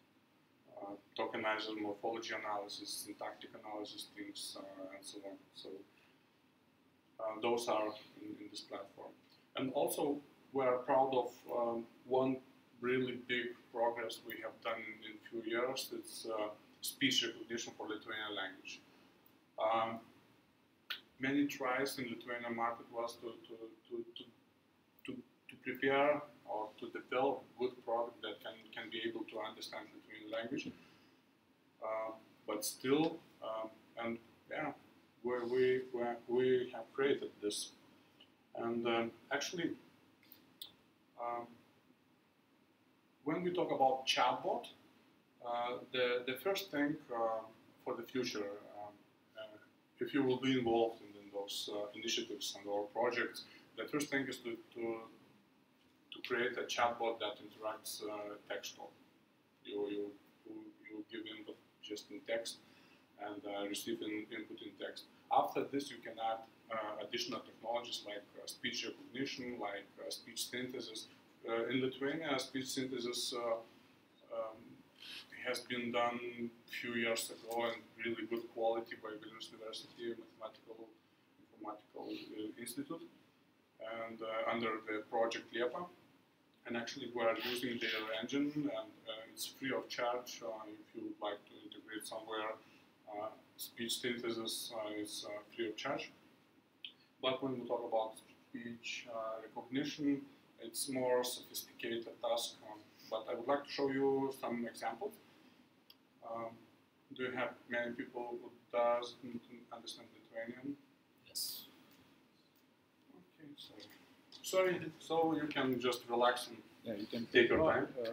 uh, tokenizer, morphology analysis, syntactic analysis, things, uh, and so on. So uh, those are in, in, this platform. And also we are proud of um, one really big progress we have done in a few years. It's uh, speech recognition for Lithuanian language. Um, many tries in Lithuanian market was to, to, to, to, to, to prepare or to develop good product that can, can be able to understand Lithuanian language. Uh, but still, um, and yeah, we, where we have created this. And um, actually, um, when we talk about chatbot, uh, the, the first thing uh, for the future, um, uh, if you will be involved in, in those uh, initiatives and or projects, the first thing is to, to, to create a chatbot that interacts uh, textual. You, you, you give input just in text, and uh, receive in, input in text. After this, you can add additional technologies like uh, speech recognition, like uh, speech synthesis. Uh, in Lithuania, speech synthesis uh, um, has been done a few years ago and really good quality by Vilnius University Mathematical Informatical uh, Institute and uh, under the project LIEPA. And actually, we are using their engine, and uh, it's free of charge. Uh, if you would like to integrate somewhere, uh, speech synthesis uh, is uh, free of charge. But when we talk about speech uh, recognition, it's more sophisticated task. Um, but I would like to show you some examples. Um, do you have many people who does understand Lithuanian? Yes. Okay, so sorry. So you can just relax and Yeah, you can Take your time. Uh,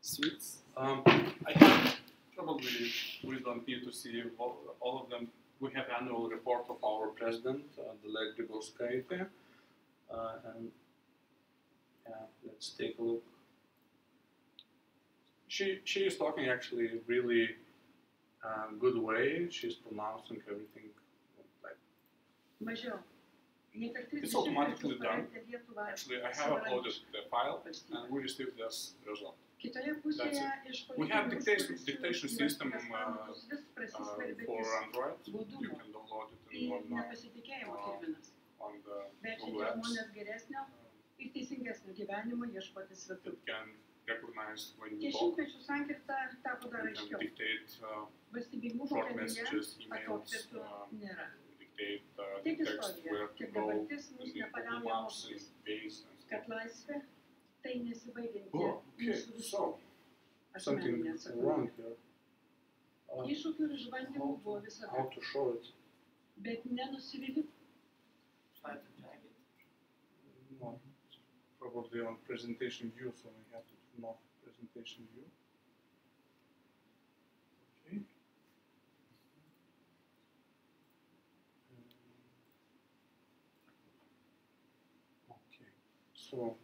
sweets. Um, I have probably we don't need to see all, all of them. We have annual report of our president, uh, Dalia Grybauskaitė, uh, and yeah, let's take a look. She she is talking actually really uh, good way. She's pronouncing everything like Mažiau. Nei per tris It's automatically done. actually. I have uploaded the file and we received this result. Kitoje pusėje iš We have dictation, dictation system um, uh, uh, for Android. You can download it in one uh, on the Google Apps. Ir teisingesnio gyvenimo ieškoti svetur. Dešimtmečių sankirta tapo dar aiškiau. Uh, Valstybingumo kelyje atokvėpių uh, nėra. Uh, tiek istorija, tiek dabartis mus nepaliauja mokslas, kad laisvė tai nesibaigianti Oh, okay, mūsų visų so something asmeninė wrong atsakomybė. here. Uh, Iššūkių ir išbandymų buvo visada, how to show it? bet nenusivylimų. Try to drag it. No, probably on presentation view, so we have to turn off presentation view. Okay. Um, Okay, so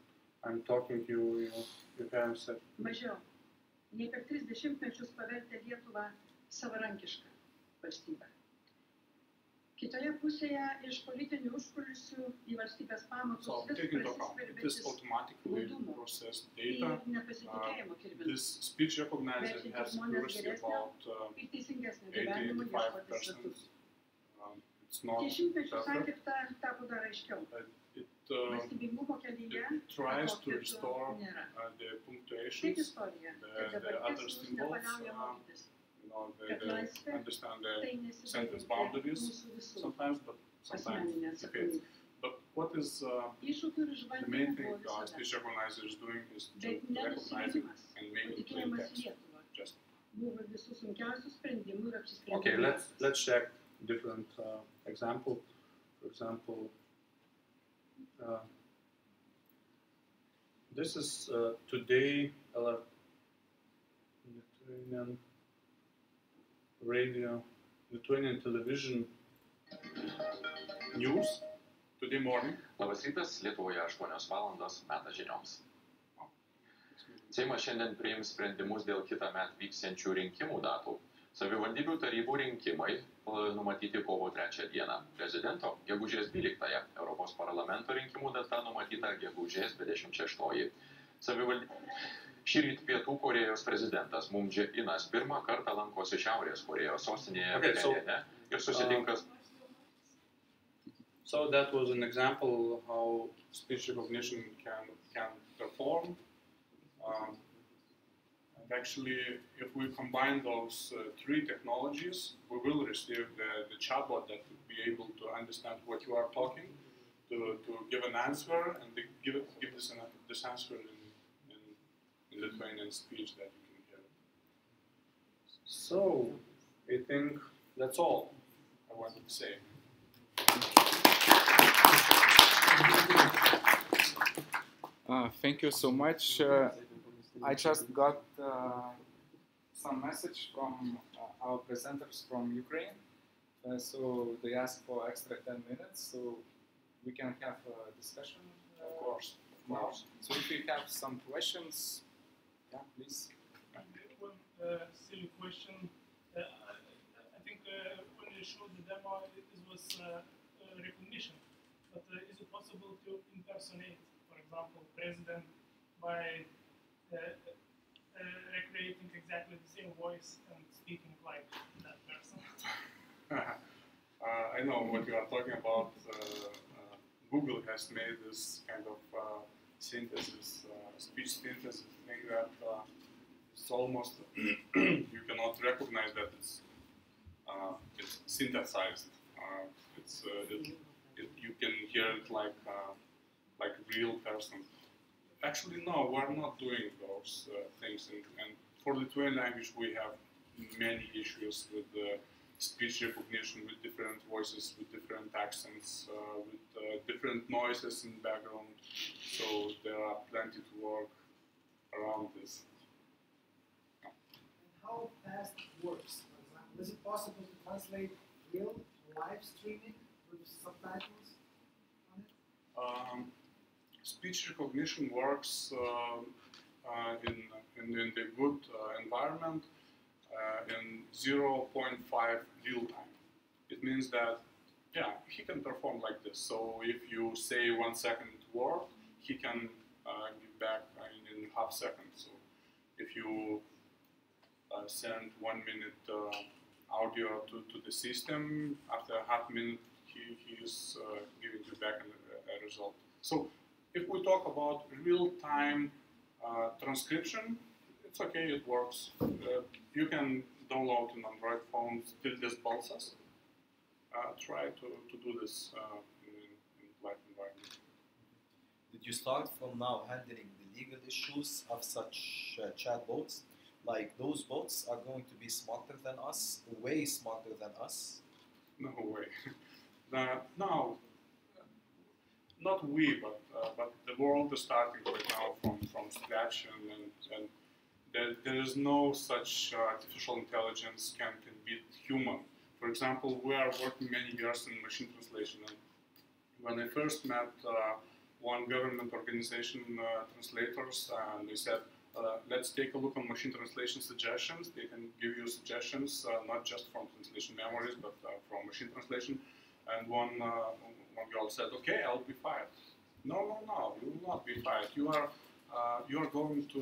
I'm talking to you, you, your parents said. Mažiau. Nei per 30 mečius pavertė Lietuvą savarankišką valstybę. Kitoje pusėje iš politinių užkulisių į valstybės pamatus so, vis prasiskverbėtis būdumo ir nepasitikėjimo kirvinas. Vertinti žmonės geresnio ir teisingesnio gyvenimo ieškoti svetus. Dešimtmečių sankirta tapo dar aiškiau. But, it tries to restore uh, the Tiek punctuations, the- the other symbols, uh, you know, the, Kad understand the sentence boundaries sometimes, but sometimes. it. But what is uh, the main thing uh, speech recognizer is doing is to recognize it and make it plain text. Just. Buvo visų sunkiausių sprendimų ir apsisprendimų. Okay, let's let's check different uh, example. For example, uh, this is uh, today Lithuanian radio, Lithuanian television news today morning. Labas rytas, Lietuvoje 8 valandos metas žinioms. Seimas šiandien priims sprendimus dėl kitą metą vyksiančių rinkimų datų. Savivaldybių tarybų rinkimai e, numatyti kovo 3 dieną. Prezidento gegužės 12. Europos parlamento rinkimų data numatyta gegužės 26. Savivaldy... Šį rytą Pietų Korejos prezidentas Mum Dže Inas pirmą kartą lankosi Šiaurės Korejos sostinėje Okay, so- Pchenjane ir susitinka So that was an example how speech recognition can can perform. Um, and actually, if we combine those uh, three technologies, we will receive the, the chatbot that will be able to understand what you are talking, to, to give an answer, and to give it, give this an, this answer in, in, in Lithuanian speech that you can hear. So, I think that's all I wanted to say. Uh, thank you so much. Uh, I just got uh, some message from uh, our presenters from Ukraine. Uh, so they asked for extra 10 minutes, so we can have a discussion. Uh, Of course, of now. course. So if you have some questions, yeah, please. One uh, silly question. Uh, I I think uh, when you showed the demo, it, it was uh, uh, recognition. But uh, is it possible to impersonate, for example, president by recreating exactly the same voice and speaking like that person? uh, I know what you are talking about. Uh, uh, Google has made this kind of uh, synthesis, uh, speech synthesis thing that uh, it's almost you cannot recognize that it's uh, it's synthesized. Uh, it's uh, it, it, you can hear it like uh, like real person. Actually, no, we're not doing those uh, things. And, and for Lithuanian language, we have many issues with the speech recognition, with different voices, with different accents, uh, with uh, different noises in background. So there are plenty to work around this. And how fast it works? For example, is it possible to translate real live streaming with subtitles on it? Um, speech recognition works um, uh, in, in, in the good uh, environment uh, in 0.5 real time. It means that, yeah, he can perform like this. So if you say one second word, he can give back in, in half second. So if you uh, send one minute uh, audio to, to the system, after half minute, he, he is uh, giving you back a, a result. So if we talk about real-time uh, transcription, it's okay, it works. Uh, you can download an Android phone Tildes Balsas. Uh, try to, to do this uh, in, in live environment. Did you start from now handling the legal issues of such uh, chatbots? Like those bots are going to be smarter than us, way smarter than us. No way. Uh, no, not we, but uh, but the world is starting right now from, from scratch, and, and, there, there is no such uh, artificial intelligence can, can beat human. For example, we are working many years in machine translation, and when I first met uh, one government organization uh, translators, and they said, uh, let's take a look on machine translation suggestions. They can give you suggestions, uh, not just from translation memories, but from machine translation. And one, uh, girl said, okay, I'll be fired. No, no, no, you will not be fired. You are, uh, you are going to,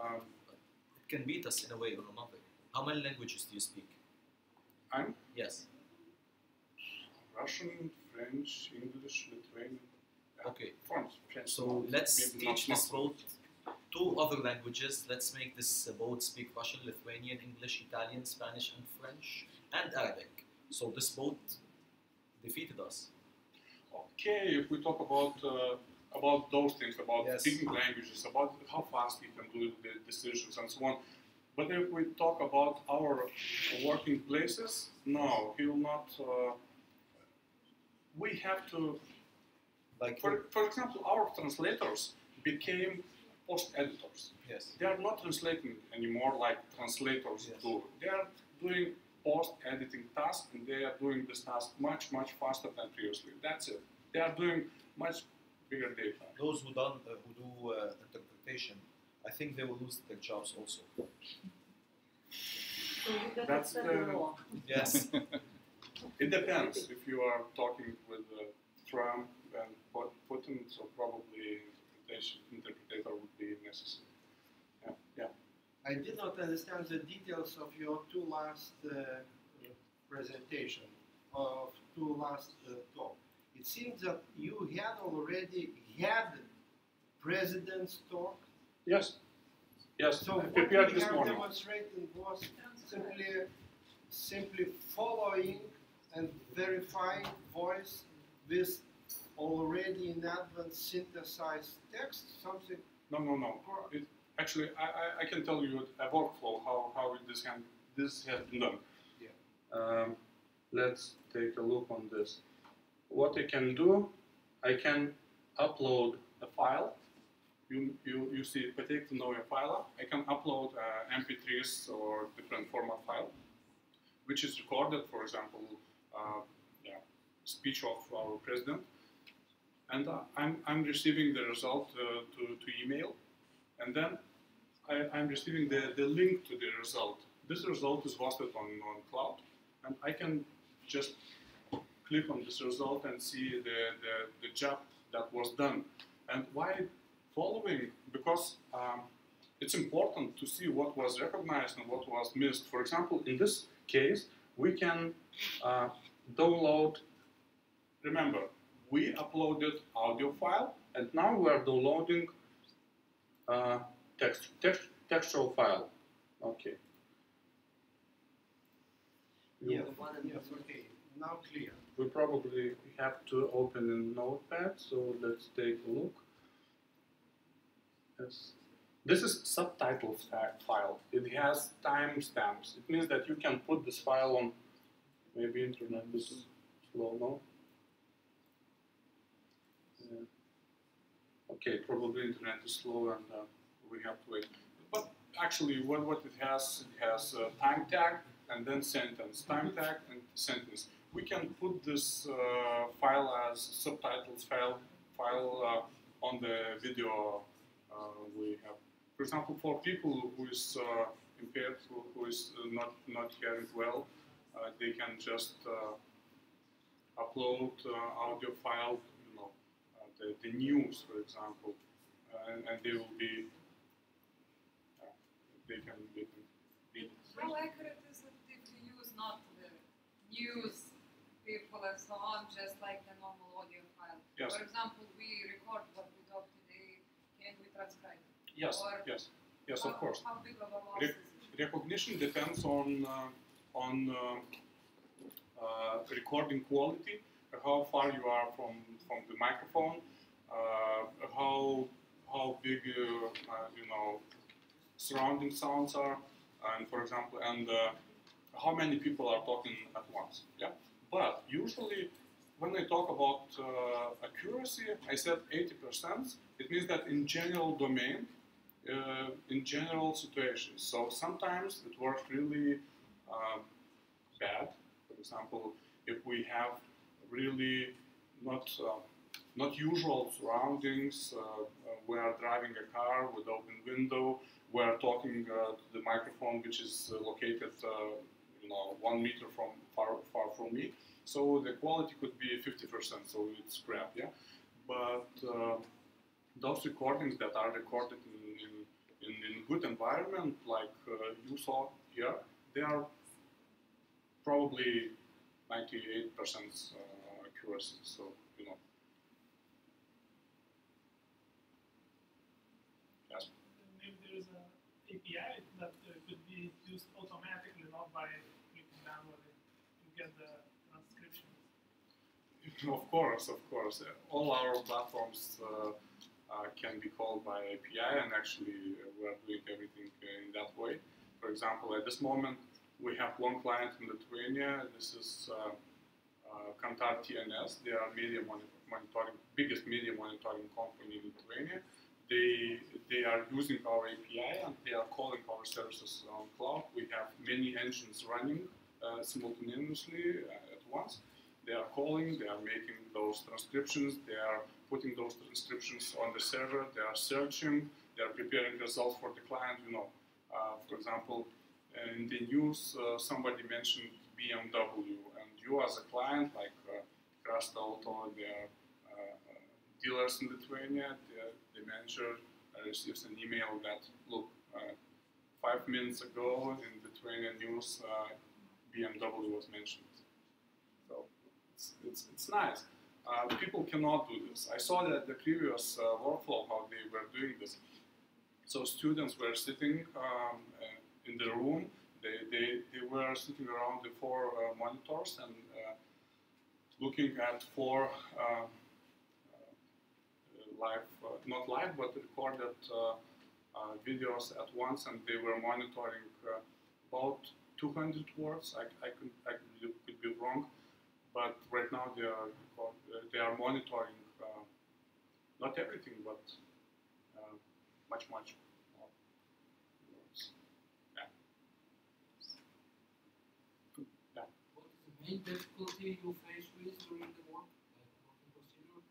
um, It can beat us in a way or another. How many languages do you speak? I'm Yes. Russian, French, English, Lithuanian. yeah, Okay. French, French. So let's maybe teach this boat two other languages. Let's make this uh, boat speak Russian, Lithuanian, English, Italian, Spanish, and French, and Arabic. So this boat defeated us. Okay, if we talk about uh, about those things, about Yes. speaking languages, about how fast we can do the decisions and so on. But if we talk about our working places, no, he will not. Uh, we have to. Like For, for example, our translators became post editors. yes. They are not translating anymore like translators Yes. do. They are doing post editing tasks and they are doing this task much, much faster than previously. That's it. They are doing much bigger data. Those who done uh, who do uh, interpretation, I think they will lose their jobs also. So That's the- law. Yes. It depends. If you are talking with uh, Trump and Putin, so probably interpretation interpreter would be necessary. I did not understand the details of your two last uh, presentation, of two last uh, talk. It seems that you had already had president's talk. Yes. Yes. So I what prepared we this morning. demonstrated was simply, simply following and verifying voice with already in advance synthesized text, something. No, no, no. It, actually, I, I, can tell you a workflow how, how this, can, this has been done. Yeah. Um, let's take a look on this. What I can do, I can upload a file. You, you, you see Patek to know a file. I can upload uh, MP3s or different format file, which is recorded, for example, uh, yeah, speech of our president and uh, I'm, I'm receiving the result uh, to, to email, and then I, I'm receiving the, the link to the result. This result is hosted on, on cloud, and I can just click on this result and see the, the, the job that was done. And why following? Because um, it's important to see what was recognized and what was missed. For example, in this case, we can uh, download, remember, we uploaded audio file and now we are downloading uh, text, text, textual file. Okay. You- Yes, yes, okay, now clear. we probably have to open a notepad, so let's take a look. Yes. This is subtitles file. It has timestamps. It means that you can put this file on maybe internet is slow, no? Yeah. Okay, probably internet is slow and uh, we have to wait. But actually, what, what it has, it has a time tag and then sentence, time tag and sentence we can put this uh, file as subtitles file file uh, on the video uh, we have. For example, for people who is uh, impaired, who, who is uh, not not hearing well, uh, they can just upload audio file, you know, the, the news, for example, and, and they will be they can they can read. How accurate is it if you use not the news people and so on, just like the normal audio file? Yes. For example, we record what we talk today, can we transcribe it? Yes, Or yes, yes, how, of course. How big of a loss Re- recognition depends on uh, on uh, uh, recording quality, how far you are from from the microphone, uh, how how big uh, uh, you know surrounding sounds are, and for example, and uh, how many people are talking at once. Yeah, but usually. When I talk about uh, accuracy, I said 80%. It means that in general domain, uh, in general situations. So sometimes it works really uh, bad. For example, if we have really not uh, not usual surroundings, uh, uh, we are driving a car with open window, we are talking uh, to the microphone, which is uh, located, uh, you know, one meter from far far from me. So the quality could be 50%. So it's crap, yeah. But uh, those recordings that are recorded in, in in, good environment like you saw here, they are probably 98% uh, accuracy. So, you know. Yes. Maybe there is an API that uh, could used automatically, not by clicking. You get the transcription. Of course, of course. All our platforms uh, uh, can be called by API, and actually uh, we are doing everything uh, in that way. For example, at this moment, we have one client in Lithuania. This is uh, uh, Kantar TNS. They are media moni- monitoring, biggest media monitoring company in Lithuania. They they are using our API and they are calling our services on cloud. We have many engines running uh, simultaneously uh, at once. They are calling, they are making those transcriptions, they are putting those transcriptions on the server, they are searching, they are preparing results for the client. You know, uh, for example, in the news, uh, somebody mentioned BMW, and you as a client, like uh, Krasta Auto, they are uh, dealers in Lithuania, the, manager receives an email that, look, uh, five minutes ago in the Lithuanian news, uh, BMW was mentioned. So it's, it's, it's nice. Uh, people cannot do this. I saw that the previous uh, workflow, how they were doing this. So students were sitting um, in the room, they, they, they were sitting around the four uh, monitors and looking at four uh, live, uh, not live, but recorded uh, uh, videos at once, and they were monitoring about 200 words. I, I, could, I could, be wrong, but right now they are they are monitoring not everything, but much much more difficulty you face with during the work, like working procedure?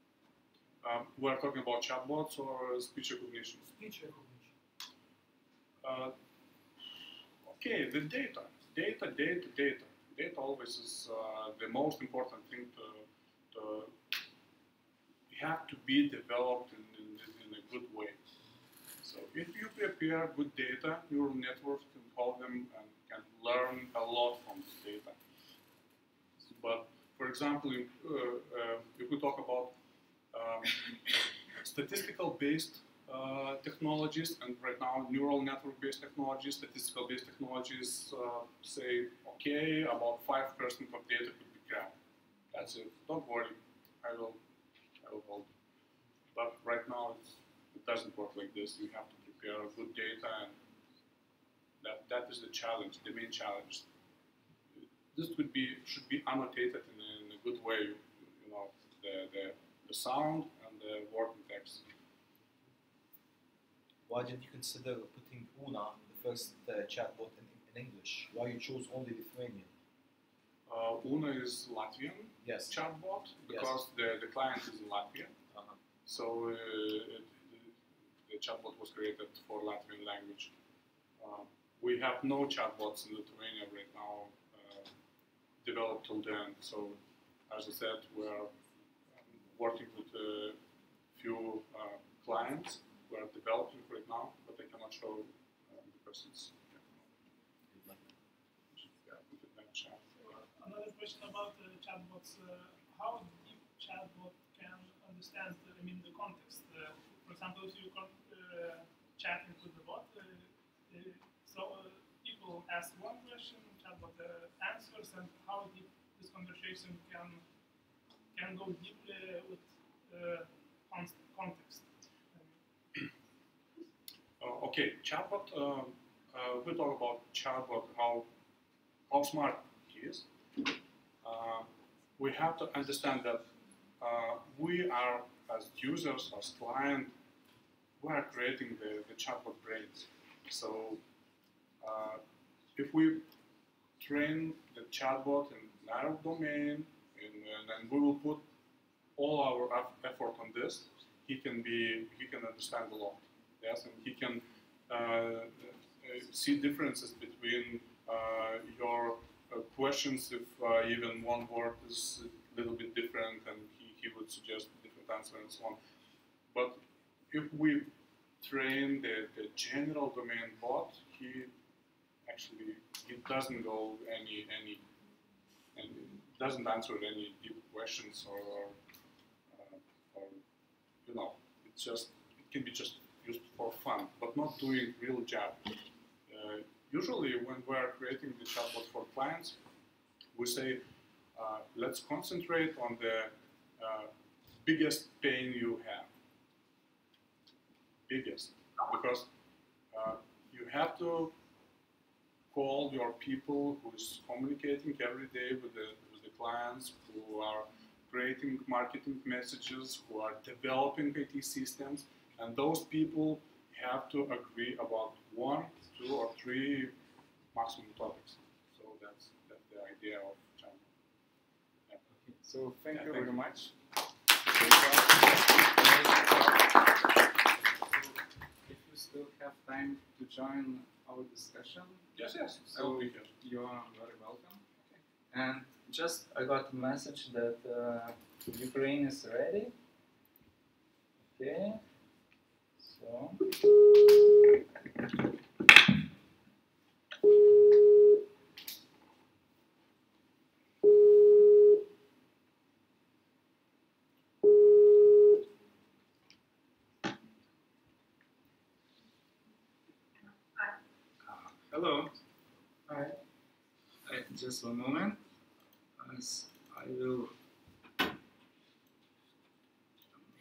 Um, we're talking about chatbots or speech recognition. Speech recognition. Uh, okay, the data, data, data, data. data always is uh, the most important thing to, to have to be developed in, in, in a good way. So if you prepare good data, neural networks can hold them and can learn a lot from this data. But for example, if, uh, uh, if we talk about um, statistical-based uh, technologies, and right now neural network-based technologies, statistical-based technologies uh, say, okay, about 5% of data could be grabbed. That's it. Don't worry, I will, I will hold. But right now, it doesn't work like this. You have to prepare good data, and that, that is the challenge, the main challenge. This would be should be annotated in a, in a good way, you know, the, the, the sound and the working text. Why did you consider putting Una, the first uh, chatbot, in, in English? Why you chose only Lithuanian? Uh, Una is Latvian Yes. chatbot Yes. because the, the client is in Latvia. Uh-huh. So uh, it, the chatbot was created for Latvian language. Uh, we have no chatbots in Lithuania right now uh, developed till then. So as I said, we are working with a few uh, clients who are developing right now, but I cannot show uh, the persons. Another question about uh, chatbots. Uh, how deep chatbot can understand, uh, I mean, the context? Uh, for example, if you uh, chat into the bot, uh, uh, so uh, people ask one question, chatbot answers, and how deep this conversation can can go deeply with uh, context. Uh, okay, chatbot. Uh, we talk about chatbot, how how smart he is. We have to understand that we are, as users, as client, we are creating the, the chatbot brains. So uh, if we train the chatbot in narrow domain, and, and, we will put all our effort on this, he can be he can understand a lot. Yes, and he can uh, uh, see differences between uh, your uh, questions if uh, even one word is a little bit different, and he, he would suggest a different answer and so on. But if we train the, the general domain bot, he actually he doesn't go any any and doesn't answer any deep questions or, or, uh, or you know it's just it can be just used for fun, but not doing real job. Uh, usually, when we are creating the chatbot for clients, we say, uh, let's concentrate on the uh, biggest pain you have. Biggest, because uh, you have to call your people who is communicating every day with the clients, who are creating marketing messages, who are developing IT systems, and those people have to agree about one, two, or three maximum topics. So that's that's the idea of channel. So thank Yeah, you thank very you. much. If you still have time to join our discussion, Yes, yes, I will be here. you are very welcome. And just I got a message that uh, Ukraine is ready. Okay. So. Hello. Hi. Uh, just one moment. As I will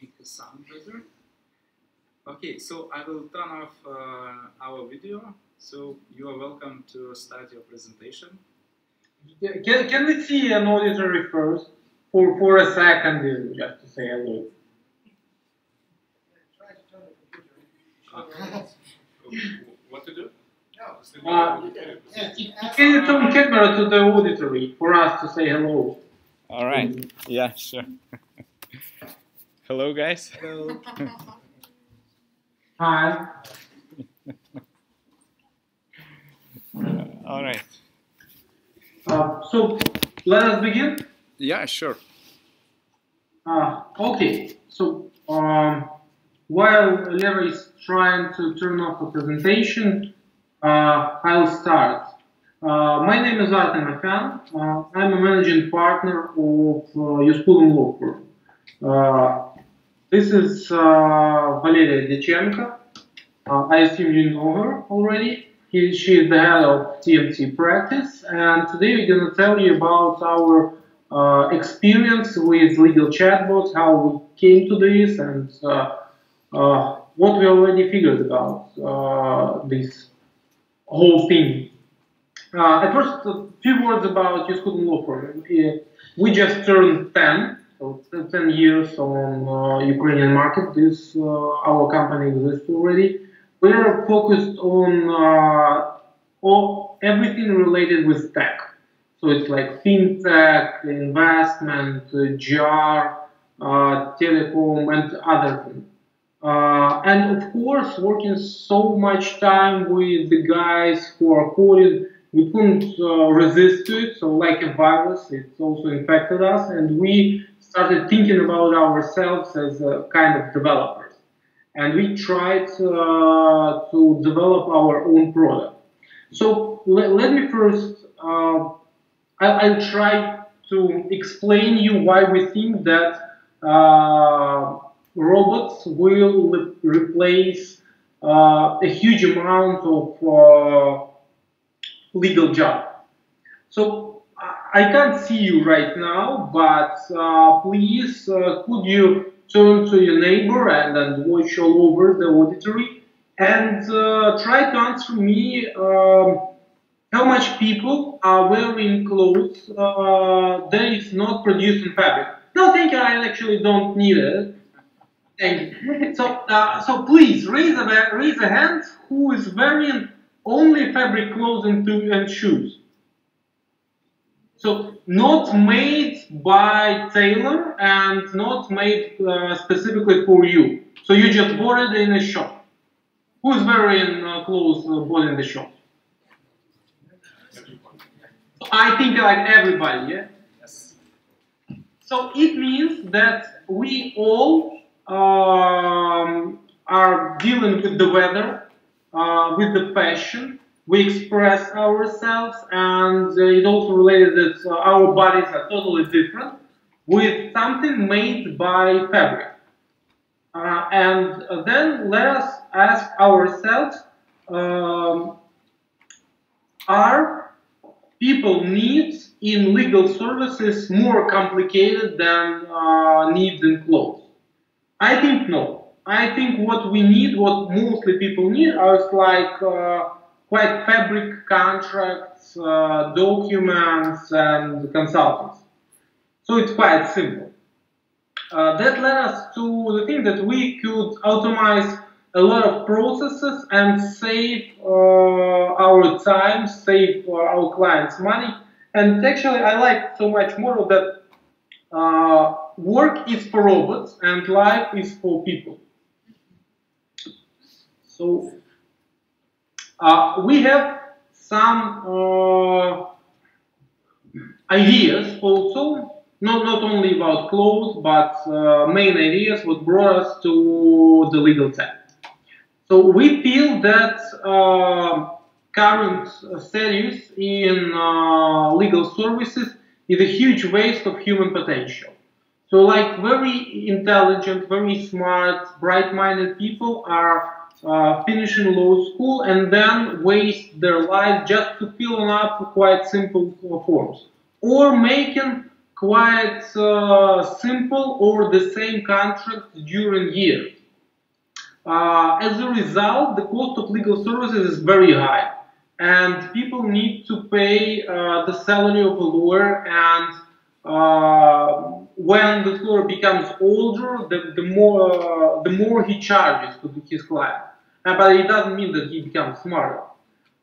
make the sound better. Okay, so I will turn off uh, our video. So you are welcome to start your presentation. Can, can we see an auditory first for, for a second, just to say hello? Try to turn the computer. Uh, what to do? Uh, Can you turn the camera to the auditory for us to say hello? All right. Yeah, sure. Hello, guys. Hello. Hi. All right. Uh, so let us begin. Yeah, sure. Uh, okay, so um, while Lera is trying to turn off the presentation, uh, I'll start. Uh, my name is Artem Afyan. Uh, I'm a managing partner of uh, Law Firm. Uh, this is uh, Valeria Dechenko. Uh, I assume you know her already. He, she is the head of TMT practice, and today we're going to tell you about our experience with legal chatbots, how we came to this, and what we already figured about this whole thing. Uh, at first, a few words about Juscutum Law Firm. Uh, We just turned 10, so 10 years on uh, Ukrainian market. This uh, our company exists already. We are focused on uh, all, everything related with tech. So it's like fintech, investment, uh, JAR, uh, telecom, and other things. Uh, and of course, working so much time with the guys who are coding, we couldn't uh, resist it. So, like a virus, it also infected us, and we started thinking about ourselves as a kind of developers. And we tried uh, to develop our own product. So, le- let me first, uh, I- I'll try to explain you why we think that uh, robots will re- replace uh, a huge amount of uh, legal job. So I can't see you right now, but uh, please uh, could you turn to your neighbor and then watch all over the auditory and uh, try to answer me um, how much people are wearing clothes uh, that is not produced in fabric. No, thank you. I actually don't need it. Thank you. So, uh, so please raise a raise a hand who is wearing only fabric clothes and, to- and shoes. So not made by tailor and not made uh, specifically for you. So you just bought it in a shop. Who is wearing uh, clothes uh, bought in the shop? I think like everybody, yeah. Yes. So it means that we all um, are dealing with the weather, uh, with the passion. We express ourselves, and uh, it also related that uh, our bodies are totally different with something made by fabric. Uh, and then let us ask ourselves: um, Are people needs in legal services more complicated than uh, needs in clothes? I think no. I think what we need, what mostly people need, are like uh, quite fabric contracts, uh, documents, and consultants. So it's quite simple. Uh, that led us to the thing that we could automate a lot of processes and save uh, our time, save uh, our clients money. And actually, I like so much more that uh, work is for robots and life is for people. So uh, we have some uh, ideas also, not, not only about clothes, but uh, main ideas what brought us to the legal tech. So we feel that uh, current status in uh, legal services is a huge waste of human potential. So like very intelligent, very smart, bright-minded people are uh, finishing law school and then waste their life just to fill up quite simple forms or making quite uh, simple or the same contracts during years. Uh, as a result, the cost of legal services is very high, and people need to pay uh, the salary of a lawyer. And uh, when the lawyer becomes older, the, the more the more he charges to his client. Uh, but it doesn't mean that he becomes smarter.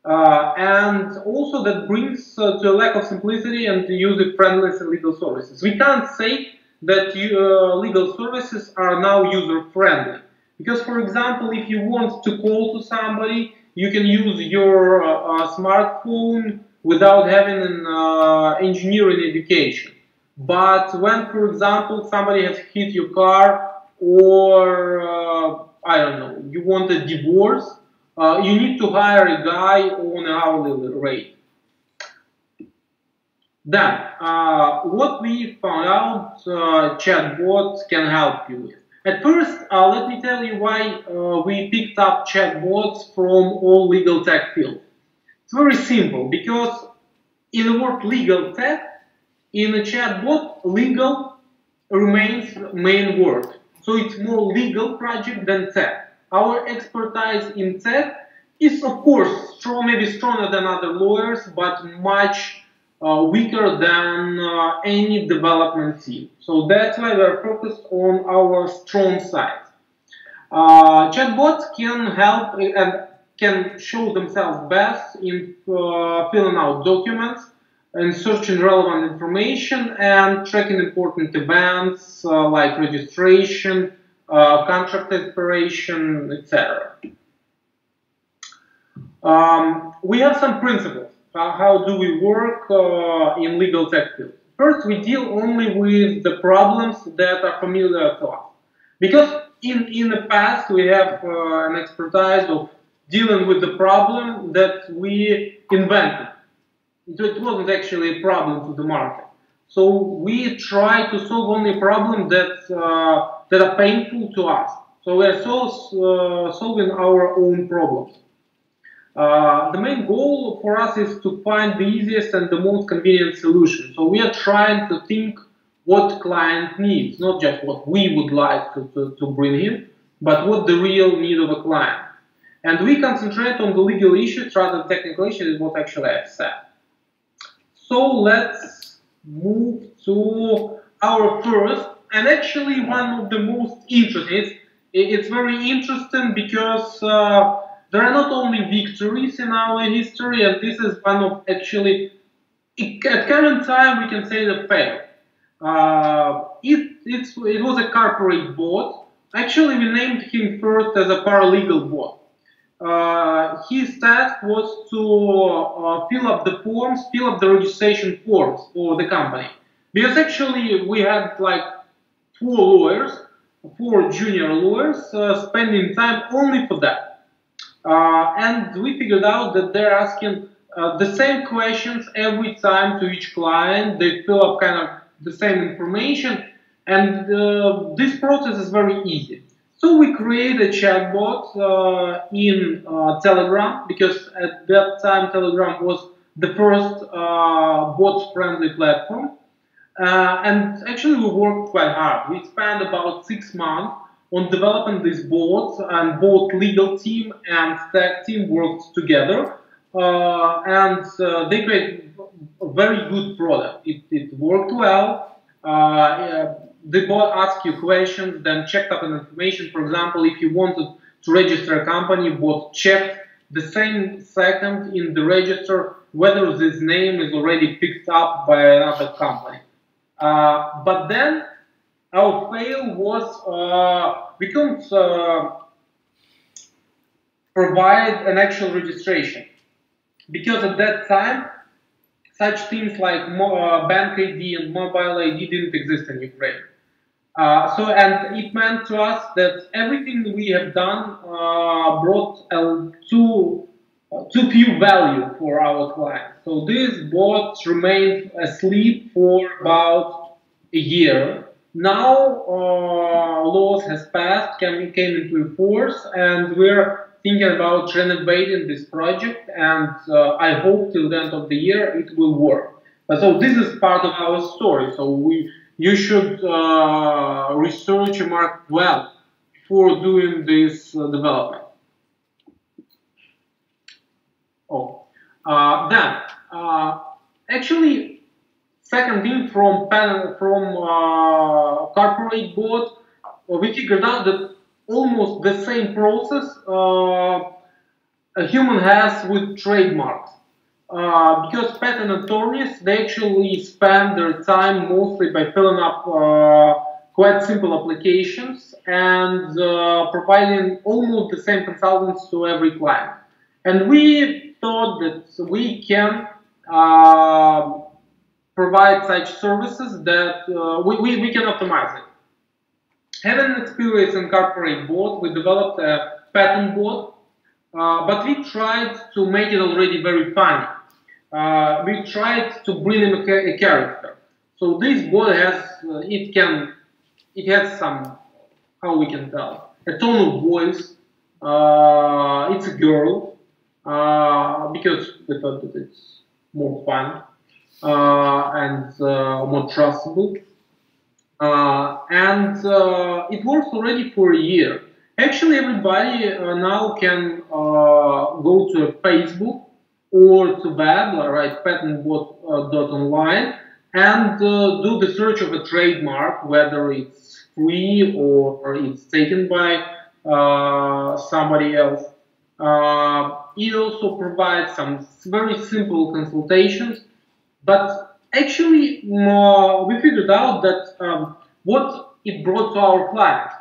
Uh, and also that brings uh, to a lack of simplicity and user friendliness in legal services. We can't say that uh, legal services are now user friendly. Because, for example, if you want to call to somebody, you can use your uh, uh, smartphone without having an uh, engineering education. But when, for example, somebody has hit your car or, uh, I don't know, you want a divorce, uh, you need to hire a guy on an hourly rate. Then, uh, what we found out uh, chatbots can help you with. At first, uh, let me tell you why uh, we picked up chatbots from all legal tech field. It's very simple, because in the word legal tech, in chatbot, legal remains main word. So it's more legal project than tech. Our expertise in tech is, of course, strong, maybe stronger than other lawyers, but much uh, weaker than uh, any development team. So that's why we're focused on our strong side. Uh, chatbots can help and can show themselves best in uh, filling out documents and searching relevant information and tracking important events uh, like registration, uh, contract expiration, etc. Um, we have some principles. Uh, how do we work uh, in legal tech field? First, we deal only with the problems that are familiar to us. Because in, in the past, we have uh, an expertise of dealing with the problem that we invented. It wasn't actually a problem to the market. So we try to solve only problems that, uh, that are painful to us. So we are so, uh, solving our own problems. Uh, the main goal for us is to find the easiest and the most convenient solution. So we are trying to think what client needs, not just what we would like to, to, to bring him, but what the real need of a client. And we concentrate on the legal issues rather than technical issues, is what actually I've said. So let's move to our first, and actually one of the most interesting. It's, very interesting because uh, there are not only victories in our history, and this is one of actually, at current time, we can say the fail. Uh, it, it was a corporate bot. Actually, we named him first as a paralegal bot. Uh, his task was to uh, fill up the forms, fill up the registration forms for the company. Because actually, we had like four lawyers, four junior lawyers, uh, spending time only for that. Uh, and we figured out that they're asking uh, the same questions every time to each client. They fill up kind of the same information, and uh, this process is very easy. So we create a chatbot uh, in uh, Telegram because at that time Telegram was the first uh, bot-friendly platform. and actually we worked quite hard. We spent about six months on developing these boards, and both legal team and tech team worked together, uh, and uh, they created a very good product. It, it worked well. Uh, the bot asked you questions, then checked up on information. For example, if you wanted to register a company, bot checked the same second in the register whether this name is already picked up by another company. Uh, but then our fail was uh, we couldn't uh, provide an actual registration because at that time such things like uh, bank ID and mobile ID didn't exist in Ukraine. Uh, so, and it meant to us that everything we have done uh, brought uh, too, too few value for our clients. So this bot remained asleep for about a year now uh, laws has passed, came, came into force, and we're thinking about renovating this project, and uh, I hope till the end of the year it will work. But so this is part of our story. So we, you should uh, research mark well before doing this uh, development. Oh, uh, then uh, actually Second thing from from uh, corporate board, uh, we figured out that almost the same process a human has with trademarks. Uh, because patent attorneys, they actually spend their time mostly by filling up uh, quite simple applications and uh, providing almost the same consultants to every client. And we thought that we can uh, provide such services that uh, we, we, we can optimize it. Having experience in corporate board, we developed a patent bot, uh, but we tried to make it already very funny. Uh, we tried to bring him a, a character. So this boy has, uh, it can, it has some, how we can tell, a tone of voice. Uh, it's a girl uh, because we thought that it's more fun and more trustable. And it works already for a year. Actually, everybody now can go to Facebook or to web, right, patentbot.online, and uh, do the search of a trademark, whether it's free or it's taken by uh, somebody else. Uh, it also provides some very simple consultations, but actually uh, we figured out that um, what it brought to our client.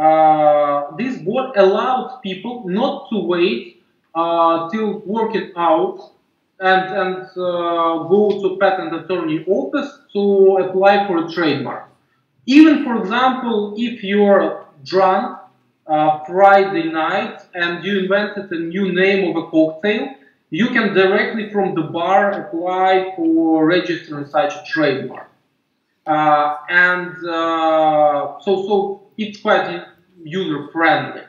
Uh, this board allowed people not to wait uh, till working out and, and uh, go to patent attorney office to apply for a trademark. Even, for example, if you're drunk uh, Friday night and you invented a new name of a cocktail, you can directly from the bar apply for registering such a trademark. Uh, and so, so it's quite user friendly.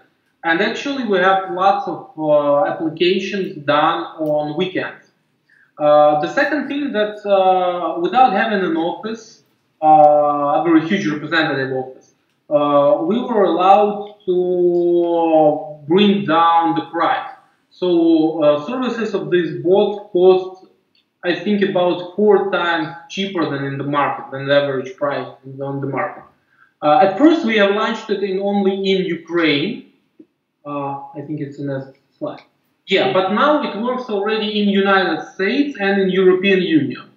And actually, we have lots of uh, applications done on weekends. Uh, the second thing that uh, without having an office, a very huge representative office, we were allowed to bring down the price. So uh, services of this bot cost, I think, about four times cheaper than in the market, than the average price on the market. Uh, at first, we have launched it in only in Ukraine. Uh, I think it's in a slide. Yeah, but now it works already in United States and in European Union.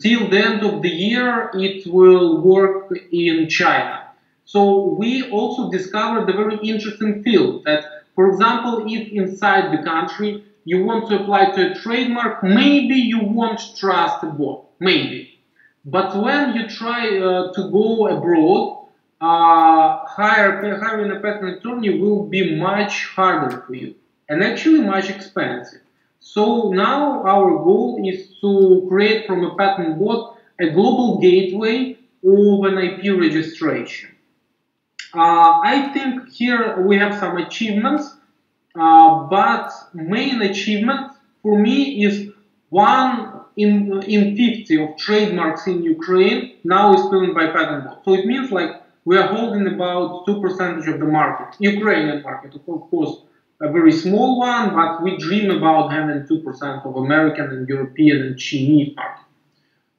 Till the end of the year, it will work in China. So we also discovered a very interesting field that, for example, if inside the country you want to apply to a trademark, maybe you won't trust a bot, maybe. But when you try uh, to go abroad, uh, hire, hiring a patent attorney will be much harder for you and actually much expensive. So now our goal is to create from a patent bot a global gateway of an IP registration. Uh, I think here we have some achievements, uh, but main achievement for me is one in in 50 of trademarks in Ukraine now is claimed by patent bot. So it means like we are holding about two percentage of the market, Ukrainian market, of course, a very small one, but we dream about having two percent of American and European and Chinese market.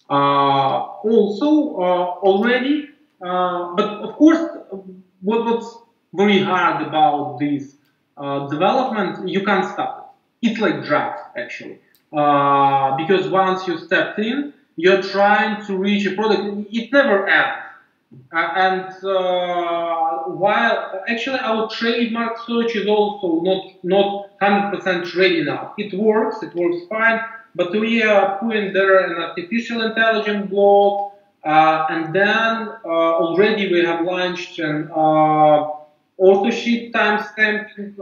Uh, also, uh, already, uh, but of course, what, what's very hard about this uh, development, you can't stop it. It's like drugs, actually. Uh, because once you step in, you're trying to reach a product, it never ends. Uh, and uh, while actually our trademark search is also not not 100% ready now. It works, it works fine, but we are putting there an artificial intelligence block, uh, and then uh, already we have launched an uh, auto-sheet timestamping.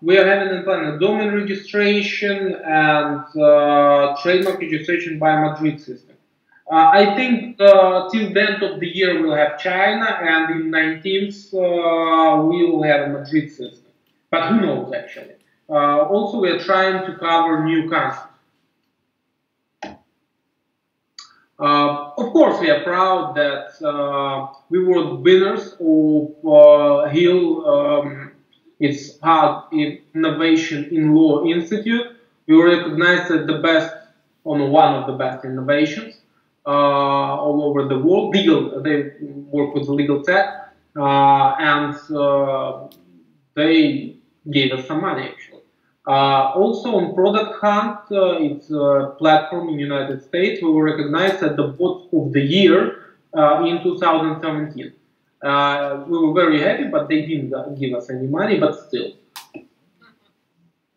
we are having in plan a domain registration and trademark registration by Madrid system. Uh, I think uh, till the end of the year we'll have China, and in 19th uh, we will have a Madrid system. But who knows actually? also, we are trying to cover new countries. Uh, of course, we are proud that uh, we were winners of uh, HiiL. Um, it's Hard Innovation in Law Institute. We were recognized as the best, on one of the best innovations uh, all over the world. Legal, they work with legal tech, uh, and uh, they gave us some money actually. Uh, also on Product Hunt, uh, it's a platform in United States, we were recognized as the bot of the year uh, in 2017. Uh, we were very happy, but they didn't give us any money, but still.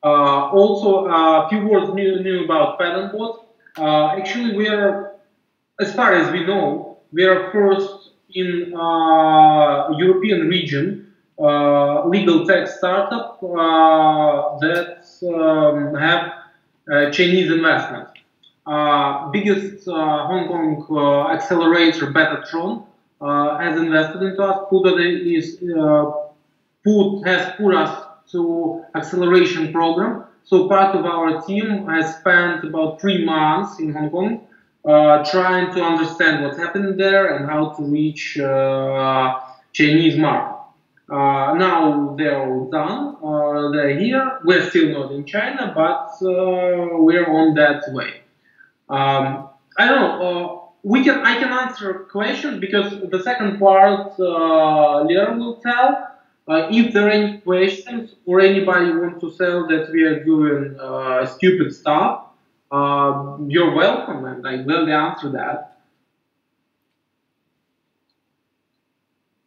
Uh, also, a few words new, new about patent bot. Uh, actually, we are, as far as we know, we are first in uh, European region uh, legal tech startup uh, that um, have uh, Chinese investment. biggest Hong Kong accelerator, Betatron, has invested into us. Put is put has put us to acceleration program. So part of our team has spent about three months in Hong Kong uh, trying to understand what happened there and how to reach uh, Chinese market. Uh, now they're all done. Uh, they're here. We're still not in China, but uh, we're on that way. Um, I don't know. We can. I can answer questions because the second part, uh, Lera will tell. If there are any questions or anybody wants to tell that we are doing stupid stuff, uh, you're welcome and I will answer that.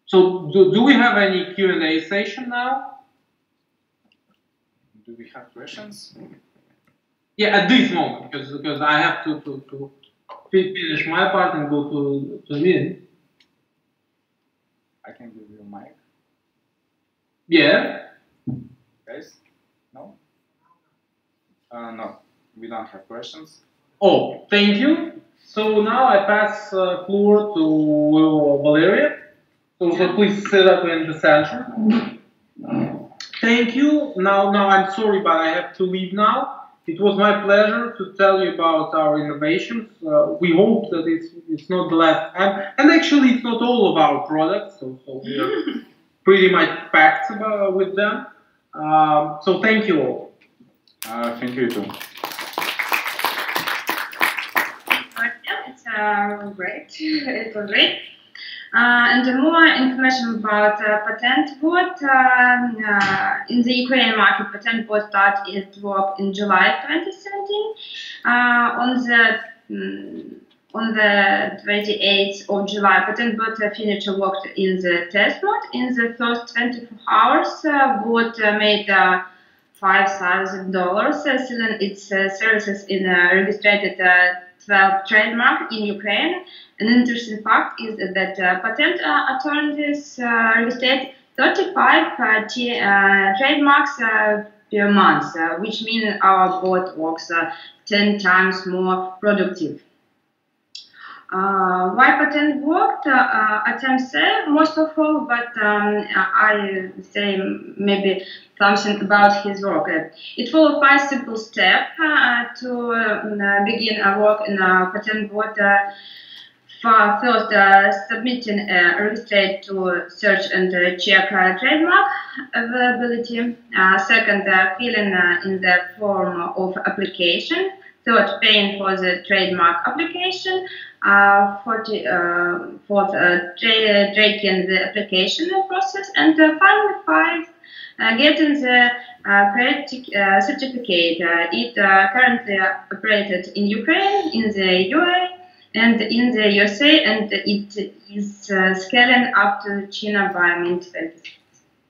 So do, do we have any Q&A session now? Do we have questions? Yeah, at this moment, because because I have to, to, to finish my part and go to, to Lynn. I can give you a mic. Yeah. Guys? No? Uh, no, we don't have questions. Oh, thank you. So now I pass uh, floor to Valeria. So, so please sit up in the center. Thank you. Now, now I'm sorry, but I have to leave now. It was my pleasure to tell you about our innovations. Uh, we hope that it's it's not the last time, and actually, it's not all of our products. So, so we are pretty much packed about, with them. Um, so thank you all. Uh, thank you too. It's uh, great. it was great. Uh, and more information about uh, patent bot um, uh, in the Ukrainian market. Patent bot started its work in July 2017. Uh, on the um, on the 28th of July, patent bot finished worked in the test mode. In the first 24 hours, uh, bot uh, made $5,000 selling its services in a registered 12 trademark in Ukraine. An interesting fact is that uh, patent uh, attorneys uh, registered 35 trademarks per month, which means our board works 10 times more productive. Uh, why patent worked? Uh, can say most of all, but um, I say maybe something about his work. It follows five simple steps uh, to uh, begin a work in a patent bot. For first, uh, submitting a register to search and check trademark availability. second, filling in the form of application. Third, paying for the trademark application. Uh, for uh, for uh, tracking the application process. And finally, five, getting the credit certificate. it currently operated in Ukraine, in the UAE, and in the USA, and it is uh, scaling up to China by mid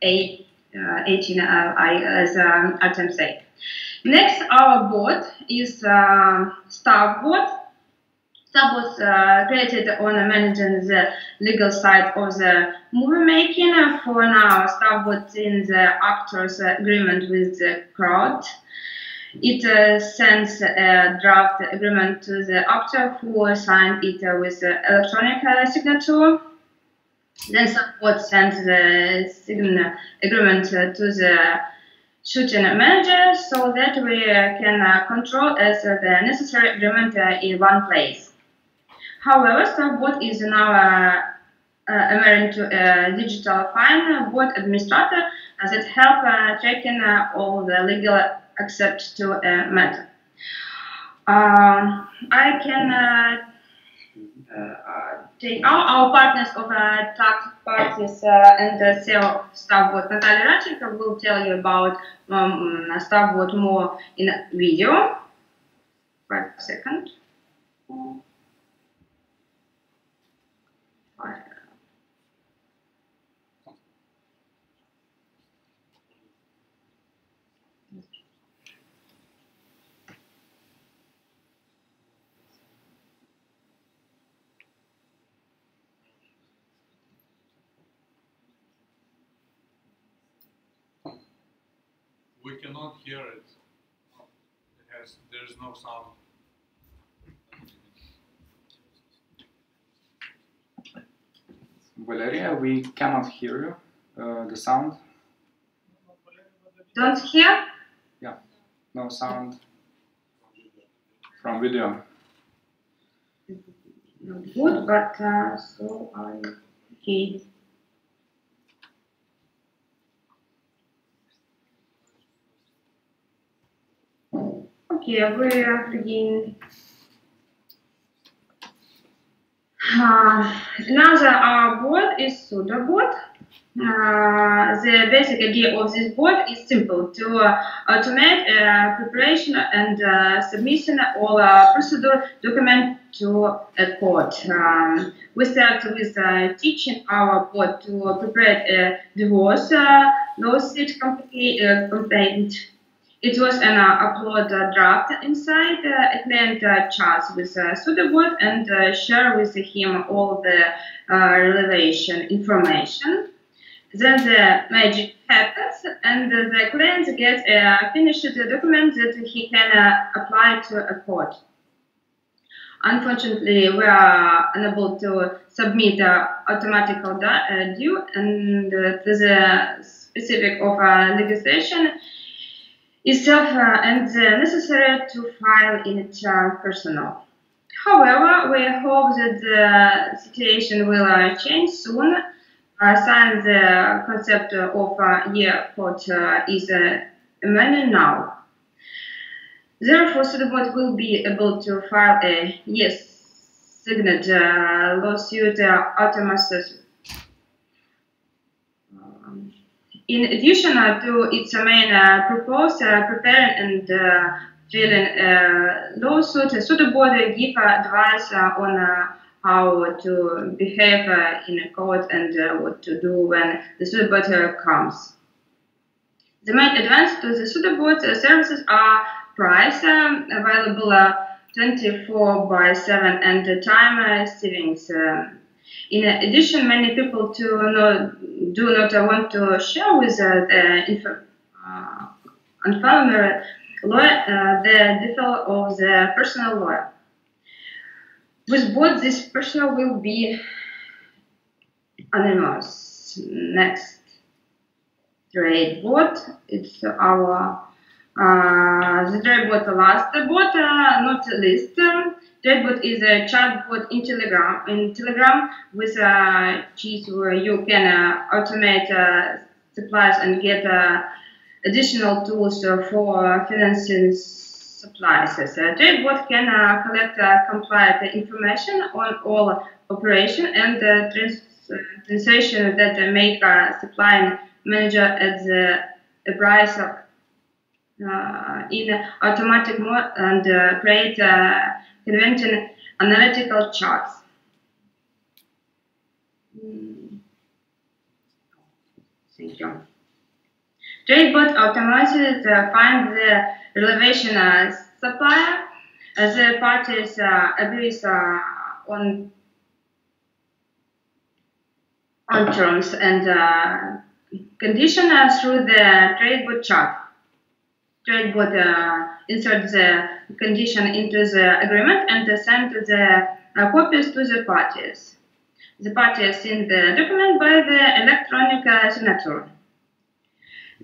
18, uh, I, as um, Artem said. Next, our board is uh, Starbot. Was uh, created on managing the legal side of the movie making. For now, was in the actors' agreement with the crowd. It uh, sends a draft agreement to the actor who signed it uh, with electronic uh, signature. Then Support sends the agreement to the shooting manager so that we can uh, control as the necessary agreement uh, in one place. However, Starbot is now uh, uh, to a digital fine board administrator that help uh, tracking uh, all the legal accept to a matter. Um, I can uh, uh, our partners of uh, tax parties uh, and the sale of Starbot. Natalia Radchenko will tell you about um, more in a video. Five seconds. We cannot hear it. it has, there is no sound. Valeria, we cannot hear you. Uh, the sound. Don't hear? Yeah, no sound from video. Not good, but uh, so I okay. Okay, we are begin. Uh, another uh, board is Sudobot. Uh, the basic idea of this board is simple to uh, automate uh, preparation and uh, submission of uh, procedure document to a court. Um, we start with uh, teaching our board to prepare a divorce uh, lawsuit uh, complaint. It was an uh, upload uh, draft inside. Uh, a client uh, chats with uh, Sudobot and uh, share with him all the uh, relevant information. Then the magic happens and uh, the client gets a finished document that he can uh, apply to a court. Unfortunately, we are unable to submit uh, automatical da- uh, due and uh, to the specific of uh, legislation itself and uh, necessary to file in it uh, personal. However, we hope that the situation will uh, change soon. Uh, since the concept of uh, year court uh, is uh, emerging now. Therefore, Sudobot will be able to file a yes signed uh, lawsuit automatically. Um, in addition to its main uh, purpose, uh, preparing and uh, filing lawsuit, Sudobot give advice on how to behave in a court and what to do when the uh, comes. The main advance to the uh, services are price um, available uh, 24 by 7 and the time savings. In addition, many people to know, do not want to share with uh, the uh, unfamiliar lawyer uh, the detail of the personal lawyer. With both, this personal will be anonymous. Next, trade bot. It's our uh, the trade bot last bot, uh, not least. Trade is a chatbot in Telegram. In Telegram, with a cheat where you can uh, automate uh, supplies and get uh, additional tools uh, for financing supplies. So Tradebot can uh, collect uh, compliant information on all operation and uh, trans- uh, transaction that uh, make a supply manager at the price of, uh, in automatic mode and uh, create convenient analytical charts. Mm. Thank you. Tradebot automatically uh, find the relevant uh, supplier as the parties uh, uh, on on terms and uh, condition through the Tradebot chart. Tradebot uh, insert the condition into the agreement and send the uh, copies to the parties. The parties send the document by the electronic uh, signature.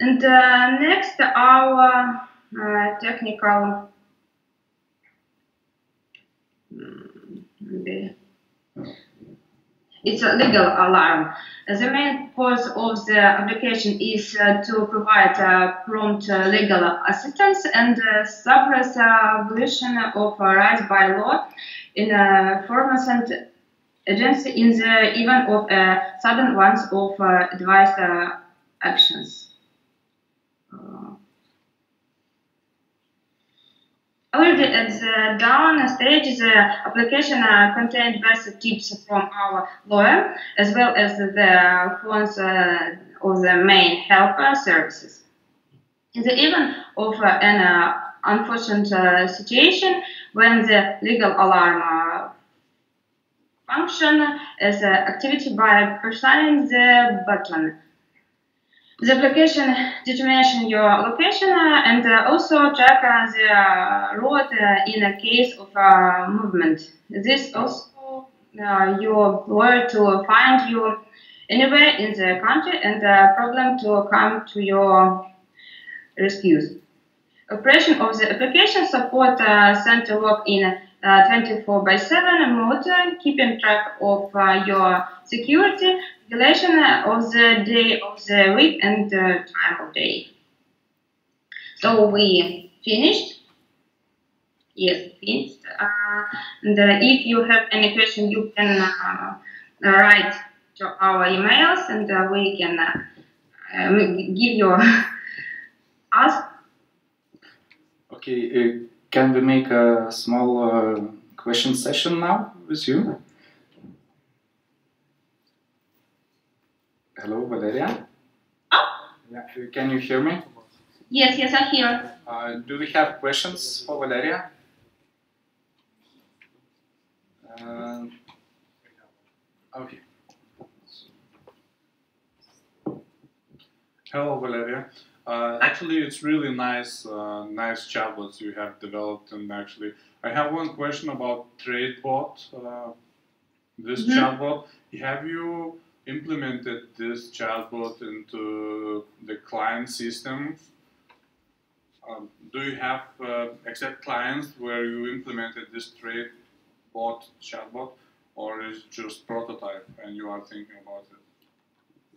And uh, next, our technical mm, maybe it's a legal alarm. The main purpose of the application is uh, to provide uh, prompt uh, legal assistance and uh, suppress violation of rights by law in a enforcement agency in the event of uh, sudden ones of advised actions. Uh, Already at the down stage, the application uh, contained basic tips from our lawyer, as well as the phones uh, of the main helper services. In the event of uh, an uh, unfortunate uh, situation, when the legal alarm uh, function as an activity by pressing the button, the application determination your location and uh, also track uh, the road uh, in a case of uh, movement. This also your where to find you anywhere in the country and uh, problem to come to your rescues. Operation of the application support uh, center work in uh, 24 by 7 mode, keeping track of uh, your security, regulation of the day of the week and uh, time of day. So we finished. Yes, finished. Uh, and uh, if you have any question, you can uh, write to our emails, and uh, we can uh, give your ask. Okay, uh, can we make a small uh, question session now with you? Hello, Valeria? Yeah, uh, can you hear me? Yes, yes, I hear. Uh, do we have questions for Valeria? Uh, okay. Hello, Valeria. Uh, actually, it's really nice, uh, nice chatbots you have developed. And actually, I have one question about TradeBot. Uh, this Mhm. chatbot, have you implemented this chatbot into the client system? Um, do you have uh, exact clients where you implemented this TradeBot chatbot, or is it just prototype and you are thinking about it?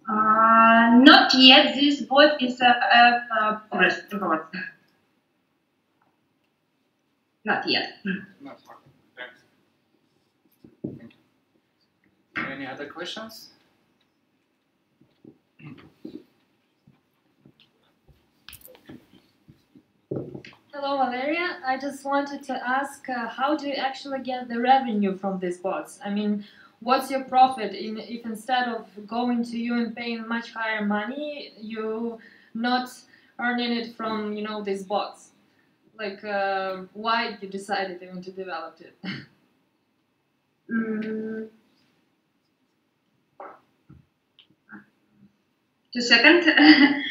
Uh, not yet. This bot is a, a, a progress bot. Not yet. No, okay, thanks. Any other questions? Hello, Valeria. I just wanted to ask, uh, how do you actually get the revenue from these bots? I mean, what's your profit in, if instead of going to you and paying much higher money, you not earning it from you know these bots? Like, uh, why you decided even to develop it? Mm. Two second.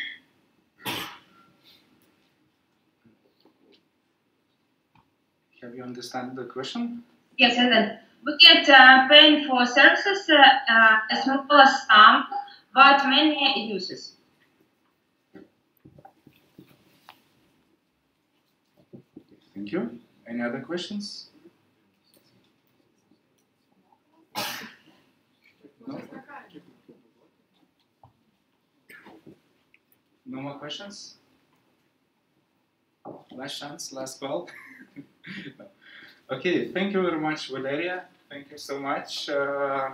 Have you understand the question? yes, and then we get uh, paying for services uh, uh, a smaller sum, but many uses. Thank you. Any other questions? No? No more questions? Last chance, last call. No. Okay, thank you very much, Valeria. Thank you so much uh,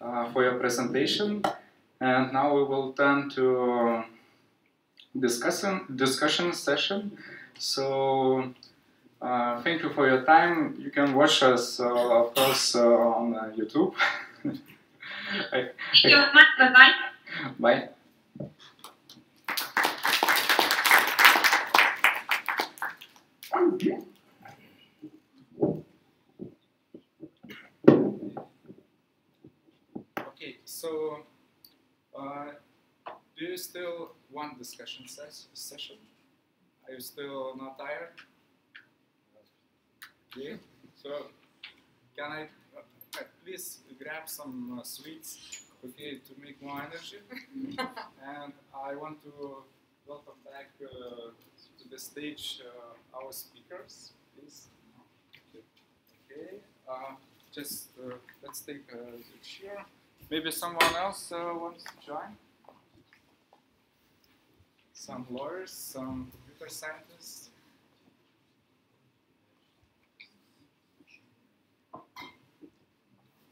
uh, for your presentation. And now we will turn to discussion discussion session. So uh, thank you for your time. You can watch us, uh, of course, uh, on uh, YouTube. I- Thank you very much. Bye bye. Bye. Okay, so uh, do you still want discussion ses- session? Are you still not tired? Okay, so can I uh, please grab some uh, sweets okay, to make more energy? and I want to welcome back uh, to the stage uh, our speakers, please. Okay, uh, just uh, let's take a chair. Maybe someone else uh, wants to join? Some lawyers, some computer scientists.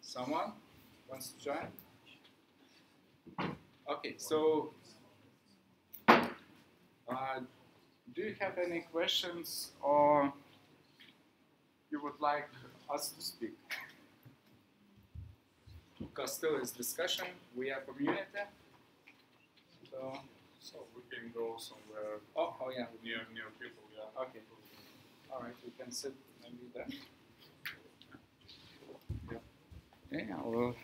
Someone wants to join? Okay, so uh, do you have any questions or you would like us to speak? Because still is discussion, we are community. So, So we can go somewhere oh, oh yeah, near near people. Yeah. okay. All right, we can sit maybe there. Yeah, I will.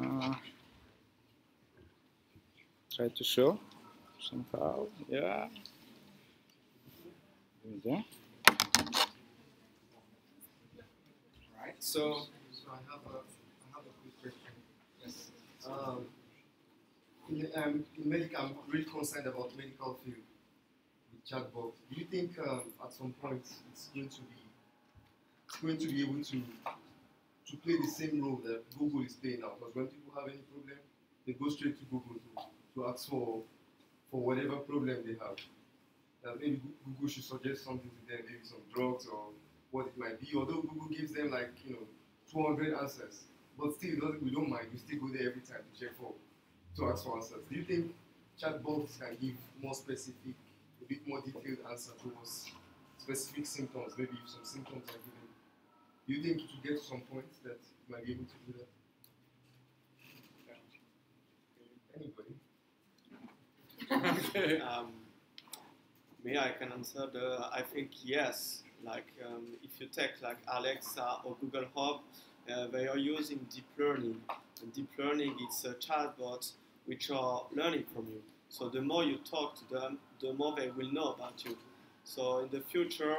Uh, try to show somehow. Yeah. Yeah. Right. So, so I have a, I have a quick question. Yes. Um, in, um, in medical, I'm really concerned about medical field with chatbot. Do you think um, at some point it's going to be it's going to be able to to play the same role that Google is playing now? Because when people have any problem, they go straight to Google to, to ask for for whatever problem they have. That maybe Google should suggest something to them, maybe some drugs or what it might be. Although Google gives them like you know 200 answers, but still. We don't mind. We still go there every time to check for to ask for answers. Do you think chatbots can give more specific, a bit more detailed answer towards specific symptoms? Maybe if some symptoms are given. Do you think it will get to some point that you might be able to do that? Anybody? um, me, I can answer the. I think yes. Like um, if you take like Alexa or Google Hub, uh, they are using deep learning. And deep learning is a chatbot which are learning from you. So the more you talk to them, the more they will know about you. So in the future,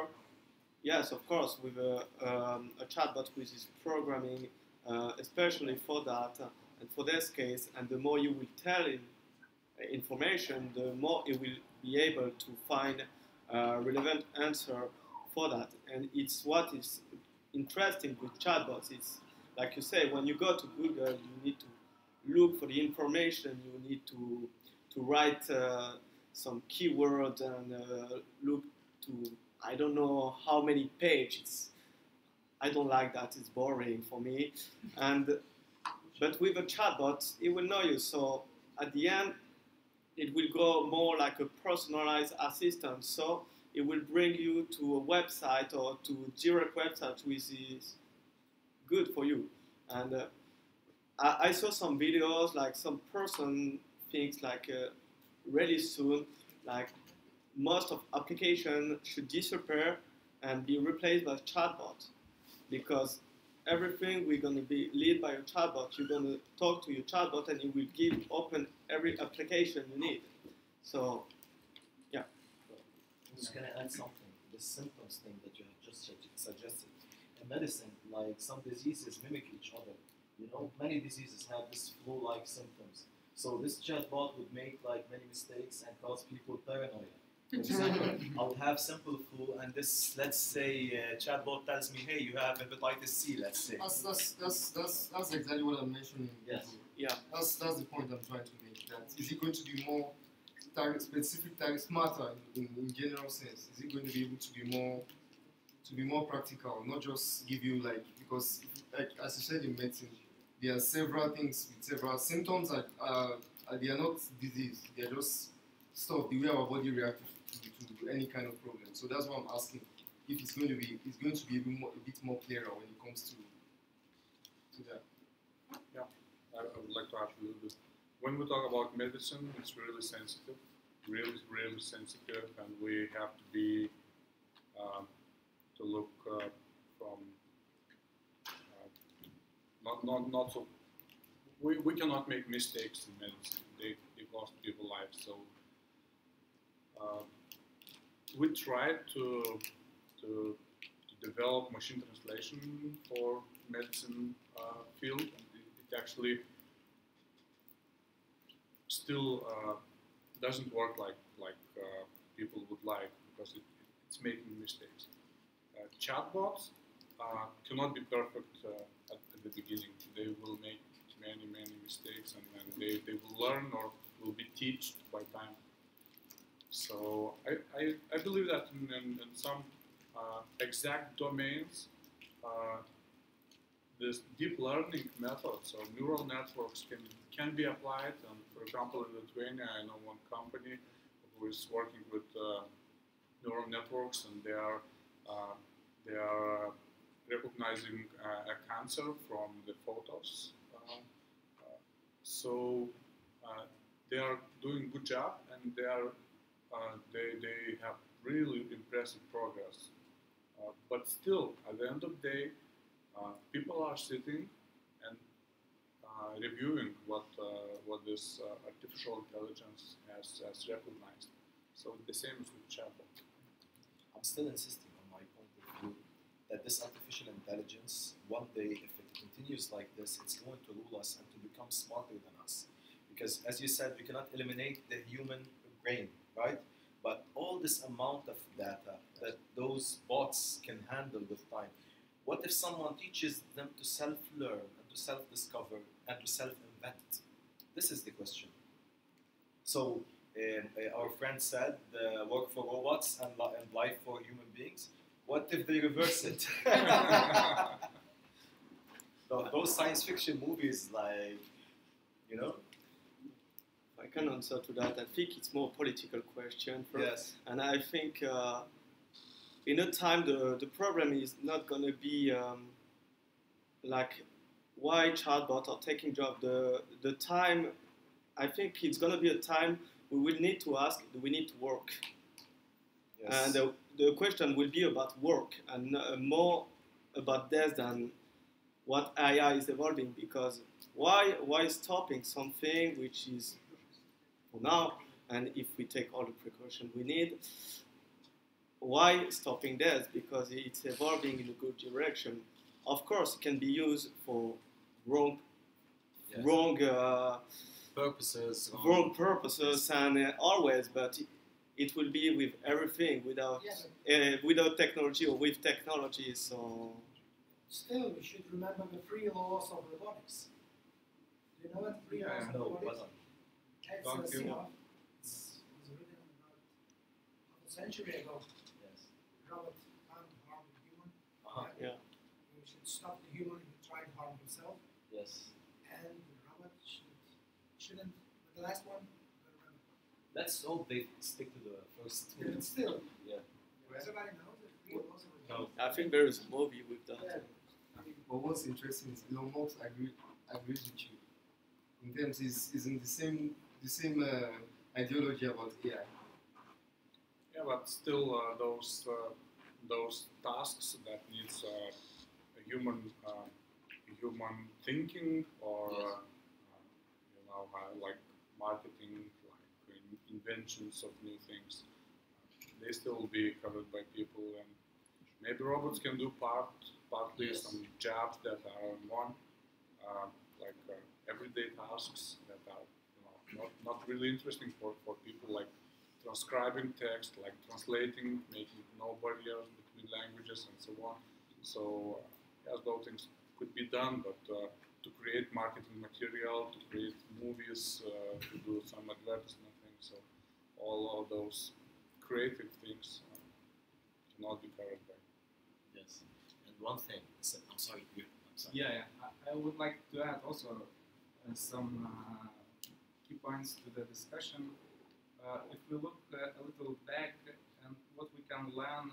yes, of course, with a, um, a chatbot which is programming, uh, especially for that uh, and for this case, and the more you will tell him information, the more it will be able to find a relevant answer for that. And it's what is interesting with chatbots. is, like you say, when you go to Google, you need to look for the information. You need to to write uh, some keywords and uh, look to I don't know how many pages. I don't like that. It's boring for me. And but with a chatbot, it will know you. So at the end, it will go more like a personalized assistant. So it will bring you to a website or to direct website which is good for you. And uh, I, I, saw some videos like some person thinks like uh, really soon, like most of application should disappear and be replaced by chatbot because everything we're going to be lead by a chatbot. You're going to talk to your chatbot and it will give open every application you need. So, just going to add something. The symptoms thing that you have just suggested. In medicine, like some diseases mimic each other. You know, many diseases have this flu-like symptoms. So this chatbot would make like many mistakes and cause people paranoia. For example, I would have simple flu, and this, let's say, uh, chatbot tells me, "Hey, you have hepatitis C." Let's say. That's that's that's that's, that's exactly what I'm mentioning. Yes. Yeah. That's that's the point I'm trying to make. That is it going to be more target specific, target smarter in, in, general sense? Is it going to be able to be more to be more practical, not just give you like because like as you said in medicine, there are several things with several symptoms that uh, they are not disease. They are just stuff the way our body reacts to, to any kind of problem. So that's why I'm asking if it's going to be it's going to be a bit more, a bit more clearer when it comes to to that. Yeah, I, I would like to add a little bit. When we talk about medicine, it's really sensitive, really, really sensitive, and we have to be um, to look uh, from uh, not not not so. We, we cannot make mistakes in medicine. They, they cost people lives. So uh, we tried to, to, to develop machine translation for medicine uh, field. And it, it, actually still uh, doesn't work like like uh, people would like because it, it's making mistakes. Uh, chatbots uh, cannot be perfect at, at, the beginning. They will make many many mistakes and, they, they will learn or will be taught by time. So I, I, I believe that in, in, in some uh, exact domains, uh, this deep learning methods or neural networks can, can be applied. And for example, in Lithuania, I know one company who is working with uh, neural networks and they are, uh, they are recognizing uh, a cancer from the photos. Uh, so they are doing good job and they are uh, they, they have really impressive progress. Uh, but still, at the end of the day, uh, people are sitting reviewing what what this uh, artificial intelligence has, as recognized. So the same is with chatbot. I'm still insisting on my point of view that this artificial intelligence, one day, if it continues like this, it's going to rule us and to become smarter than us. Because, as you said, we cannot eliminate the human brain, right? But all this amount of data that those bots can handle with time, what if someone teaches them to self learn and to self discover and to self invent? This is the question. So, um, uh, our friend said uh, work for robots and, and life for human beings. What if they reverse it? Tho- Those science fiction movies, like, you know? I can answer to that. I think it's more political question. first. Yes. And I think uh, in a time the, the problem is not going to be um, like why chatbot are taking job. The, the time, I think it's going to be a time we will need to ask, do we need to work? Yes. And the, the question will be about work and uh, more about death than what AI is evolving because why, why stopping something which is for now and if we take all the precautions we need, why stopping death? Because it's evolving in a good direction. Of course, it can be used for wrong, Yes. wrong, uh, Purposes. wrong purposes and uh, always, but it, it will be with everything without Yeah, uh, without technology or with technology. So Still, we should remember the three laws of robotics. Do you know what three laws of robotics? wasn't. It's Don't a you- Simov. It's, it's written about half a century ago. Yes. Robot can't harm the human. Uh-huh. yeah, We should stop the human who tried to harm himself, Yes. and the robot should, shouldn't. But the last one, I don't remember. Let's hope they stick to the first two. But still, Yeah. everybody knows the three laws of No. I think there is a movie with that. Yeah. But what's interesting is Elon Musk agree, agrees with you. In terms, he's, he's in the same the same uh, ideology about AI. Yeah, but still, uh, those uh, those tasks that needs uh, a human uh, human thinking or Yes. uh, you know like marketing, like inventions of new things, they still will be covered by people, and maybe robots can do part partly Yes. some jobs that are on one, uh, like uh, everyday tasks that are you know, not, not really interesting for, for people like transcribing text, like translating, making no barriers between languages and so on. So, uh, yes, those things could be done, but uh, to create marketing material, to create movies, uh, to do some advertisement things, so all of those creative things uh, cannot be covered by. Yes. And one thing, so- I'm sorry, you. I'm sorry. Yeah, yeah. I, I would like to add also uh, some uh, key points to the discussion. Uh, if we look uh, a little back and what we can learn,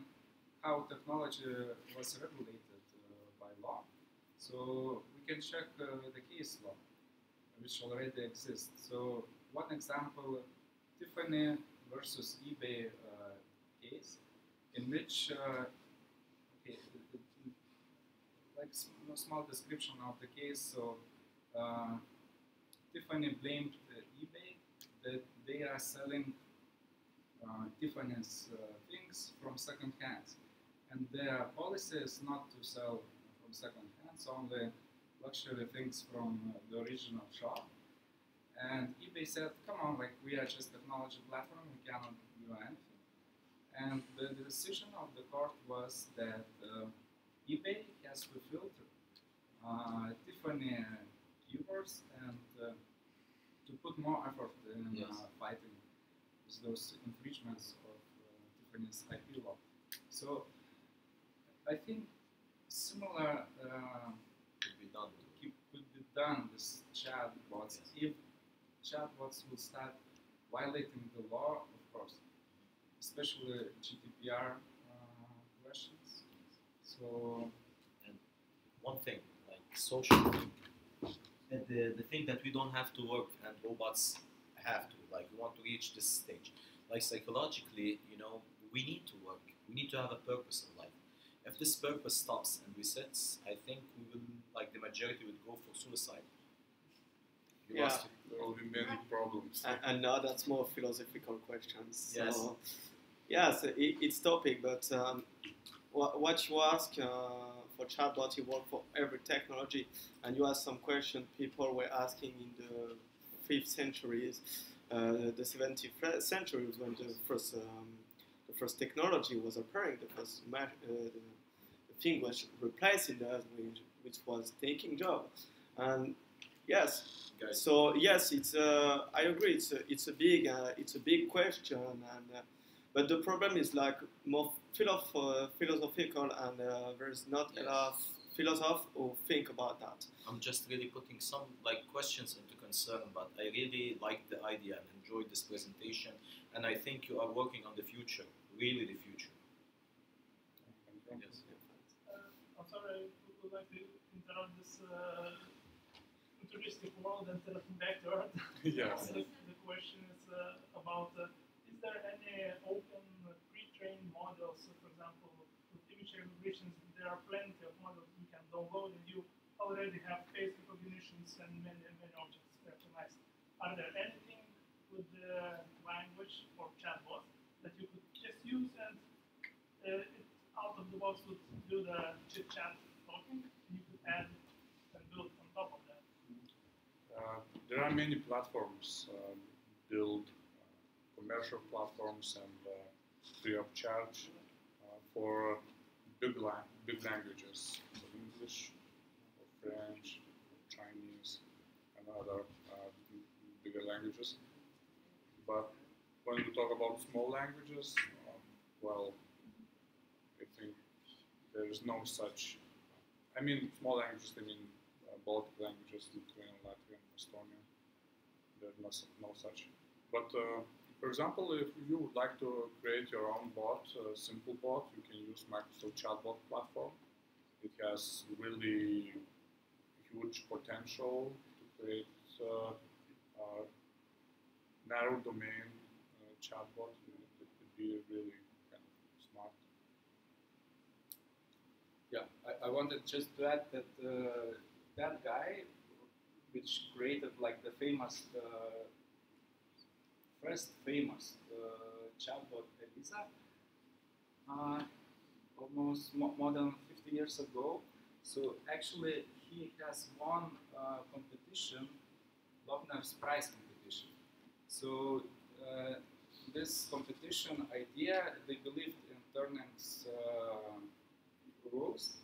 how technology was regulated uh, by law. So we can check uh, the case law, which already exists. So one example, Tiffany versus eBay uh, case, in which uh, okay, like a small description of the case. So uh, Tiffany blamed uh, eBay that they are selling uh, Tiffany's things from second hands, and their policy is not to sell from second hands, only luxury things from uh, the original shop. And eBay said, "Come on, like we are just technology platform, we cannot do anything." And the, the decision of the court was that uh, eBay has to filter uh, Tiffany keywords and uh, to put more effort in Yes. uh, fighting with those infringements of uh, Tiffany's IP law. So I think similar uh, Could be done. could be done with chatbots if chatbots will start violating the law, of course, especially GDPR uh, questions. So one thing, like social. And the, the thing that we don't have to work and robots have to, like we want to reach this stage. Like psychologically, you know, we need to work. We need to have a purpose in life. If this purpose stops and resets, I think we will, like the majority would go for suicide. You Yeah. must- There will be many problems. And, and now that's more philosophical questions. Yes. So, yes, it, it's topic, but um, what, what you ask uh, for chatbot, you work for every technology, and you ask some question people were asking in the fifth centuries, uh, the 17th century was when the first um, the first technology was appearing, the first ma- uh, the, the thing was replacing that, which, which was taking job, and yes. So yes, it's. Uh, I agree. It's a, it's a big uh, it's a big question, and uh, but the problem is like more philosoph- philosophical, and uh, there's not Yes. enough philosophy who think about that. I'm just really putting some like questions into concern, but I really like the idea and enjoyed this presentation, and I think you are working on the future, really the future. Yes. Uh, I'm would to interrupt this uh, futuristic world and turn back to Earth. Yes. the, the question is uh, about uh, is there any open pre-trained models, for example, with image recognitions, there are plenty of models you can download and you already have face recognitions and many, many objects recognized. Are there anything with the language or chatbot that you could just use and uh, it out of the box would do the chit chat and build on top of that. Uh, there are many platforms uh, built, uh, commercial platforms and uh, free of charge uh, for big, la- big languages, so English, French, Chinese, and other bigger languages. But when we talk about small languages, well, I think there is no such. I mean, small languages. I mean, uh, Baltic languages, Lithuanian, Latvian, Estonian. There's no, no such. But uh, for example, if you would like to create your own bot, a simple bot, you can use Microsoft Chatbot platform. It has really huge potential to create uh, uh, narrow domain uh, chatbot. It could be really kind of smart. Yeah, I, wanted just to add that uh, that guy, which created like the famous, uh, first famous uh, chatbot ELIZA, uh, almost mo- more than 50 years ago. So actually, he has won uh, competition, Loebner's Prize competition. So this competition idea, they believed in Turing's uh, rules.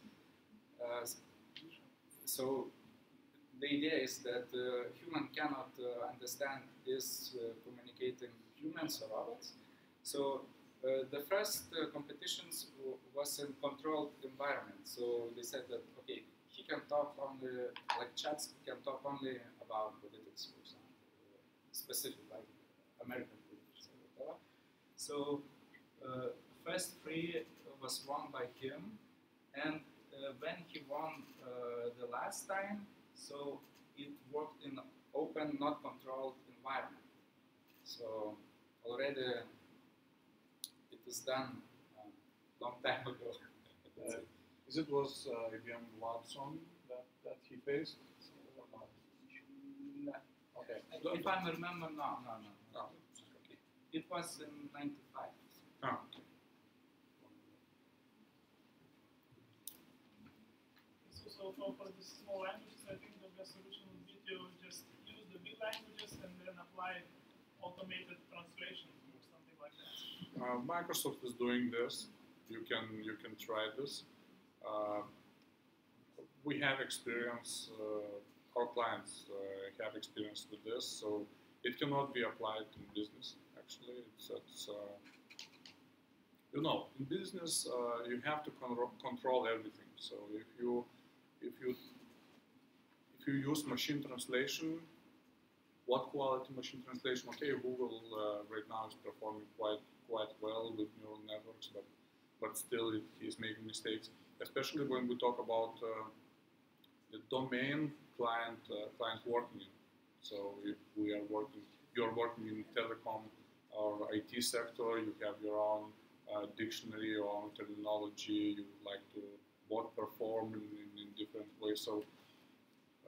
So the idea is that uh, human cannot uh, understand is uh, communicating humans or robots. So uh, the first uh, competitions was in controlled environment. So they said that okay, he can talk only like chats can talk only about politics, for example, specific like American politics or whatever. So uh, first three was won by him, and when he won uh, the last time, so it worked in open, not controlled environment. So already it was done a long time ago. Uh, is it was uh, IBM Watson that, that he faced? No. Okay. If I remember, no, no, no. No. It was in '95. Ah, So, for, for the small languages, I think the best solution would be to just use the big languages and then apply automated translation or something like that. Uh, Microsoft is doing this. You can you can try this. Uh, we have experience. Uh, our clients uh, have experience with this, so it cannot be applied in business. Actually, it's, it's uh, you know in business uh, you have to con- control everything. So if you if you if you use machine translation, what quality machine translation? Okay, Google uh, right now is performing quite quite well with neural networks, but but still it is making mistakes, especially when we talk about uh, the domain client uh, client working in. So if we are working, you are working in telecom or IT sector, you have your own uh, dictionary, your own terminology. You would like to both perform in, in, in different ways. So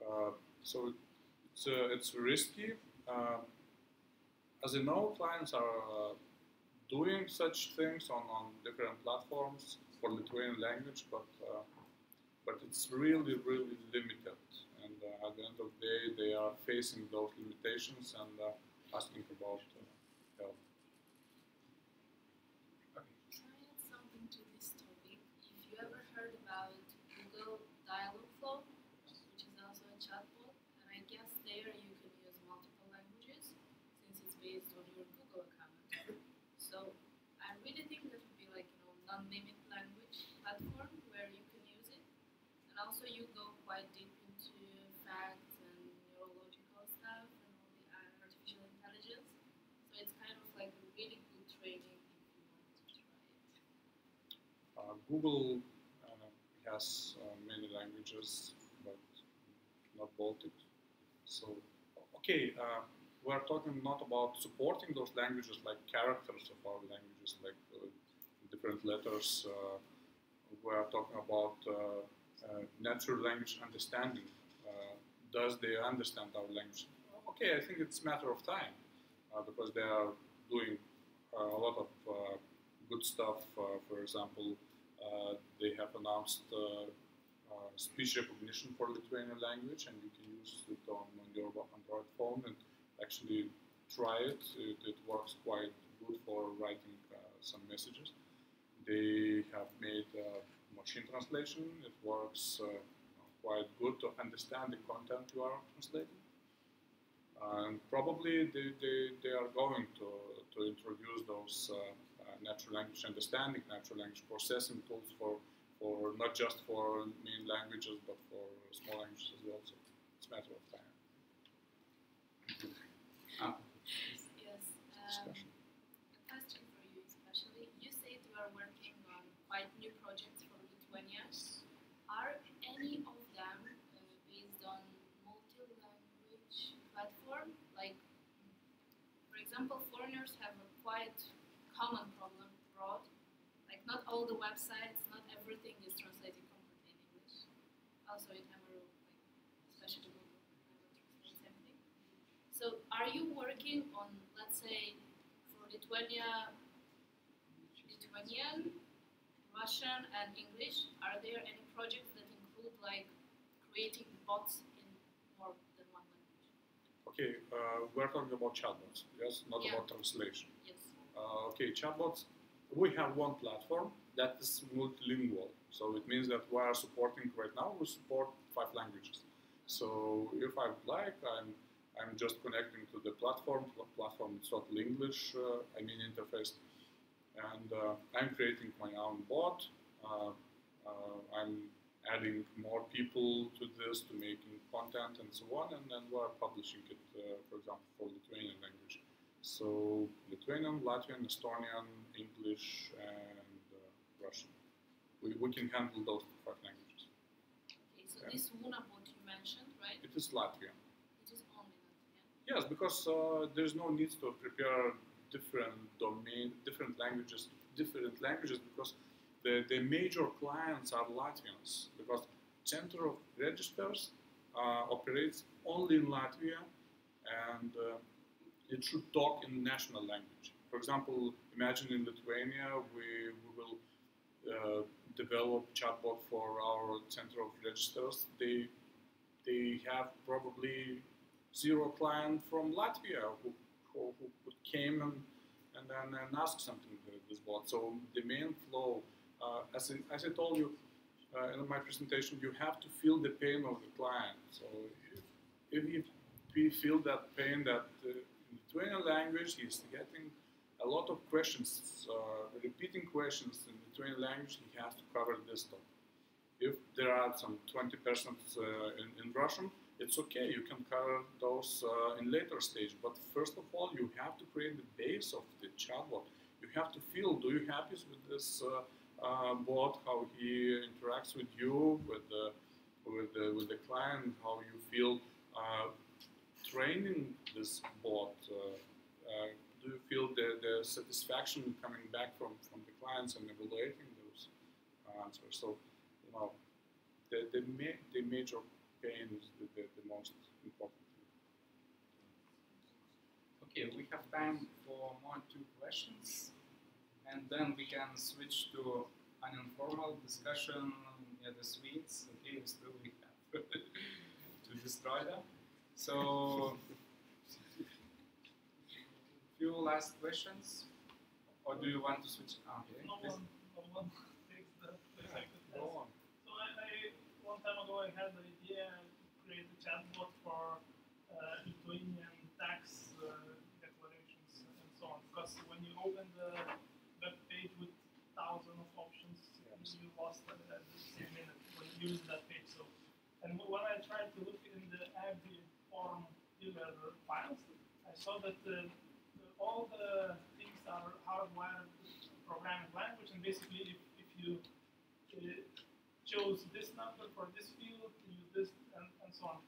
uh, so it's uh, it's risky, uh, as you know, clients are uh, doing such things on, on different platforms for Lithuanian language, but but it's really, really limited. And at the end of the day, they are facing those limitations and asking about uh, help. Can I add something to this topic? If you ever heard about Google Dialogflow, which is also a chatbot, and I guess there you can use multiple languages since it's based on your Google account. So I really think that would be like you know non-limit language platform where you can use it, and also you go quite deep into facts and neurological stuff and all the uh, artificial intelligence. So it's kind of like a really good training if you want to try it. Uh, Google uh, has uh, many languages, but not Baltic. So, okay, uh, we're talking not about supporting those languages like characters of our languages, like uh, different letters. Uh, we are talking about uh, natural language understanding. Does they understand our language? Okay, I think it's a matter of time because they are doing a lot of good stuff. For example, they have announced uh, uh, speech recognition for Lithuanian language, and you can use it on, on your Android phone and actually try it. It, it works quite good for writing uh, some messages. They have made uh, machine translation. It works uh, quite good to understand the content you are translating. And probably they, they, they are going to, to introduce those uh, uh, natural language understanding, natural language processing tools for, for not just for main languages but for small languages as well. So it's a matter of time. Ah, Yes. Um, a question for you, especially. You said you are working on quite new projects for Lithuania. Are any of them uh, based on multi-language platform? Like, for example, foreigners have a quite common problem abroad. Like, not all the websites, not everything is translated completely in English. Also in Hamaru, like, especially Google translates everything. So, are you working on, let's say, for Lithuania, Lithuanian, Russian, and English? Are there any projects that include like creating bots in more than one language? Okay, uh, we're talking about chatbots, yes, not Yeah. about translation. Yes. Uh, okay, chatbots. We have one platform that is multilingual, so it means that we are supporting right now. We support five languages. So if I would like, I'm I'm just connecting to the platform. Pl- Platform is totally English. Uh, I mean interface, and uh, I'm creating my own bot. Uh, uh, I'm adding more people to this to making content and so on, and then we're publishing it, uh, for example, for Lithuanian language. So Lithuanian, Latvian, Estonian, English, and uh, Russian. We, we can handle those five languages. Okay, so Yeah. this bot you mentioned, right? It is Latvian. It is only Latvian. Yes, because uh, there's no need to prepare different domain, different languages, different languages because the, the major clients are Latvians because center of registers uh, operates only in Latvia and uh, it should talk in national language. For example, imagine in Lithuania we, we will uh, develop chatbot for our center of registers. They they have probably zero client from Latvia who, who, who came and, and then and asked something with this bot. So the main flow, uh, as, in, as I told you uh, in my presentation, you have to feel the pain of the client. So if, if you- feel that pain that uh, Lithuanian language he's getting a lot of questions, uh, repeating questions in Lithuanian language, he has to cover this topic. If there are some 20 percent uh, in, in Russian, it's okay. You can cover those uh, in later stage. But first of all, you have to create the base of the chatbot. You have to feel: Do you happy with this uh, uh, bot? How he interacts with you, with the with the, with the client? How you feel uh, training this bot? Uh, uh, do you feel the, the satisfaction coming back from, from the clients and evaluating those uh, answers? So you know, the the, ma- the major pain is the, the, the most important. Okay, we have time for more two questions, and then we can switch to an informal discussion near the suites. Okay, still we have to destroy them. So, few last questions, or do you want to switch? Okay, No one, no one takes the Go on. So I, I, one time ago I had the idea to create a chatbot for uh, Lithuanian tax uh, declarations and so on. Because when you open the web page with thousands of options, you lost at at the same minute when you use that page. So, and when I tried to look in the Dealer files, I saw that uh, all the things are hardwired programming language, and basically, if, if you uh, chose this number for this field, you this, and, and so on.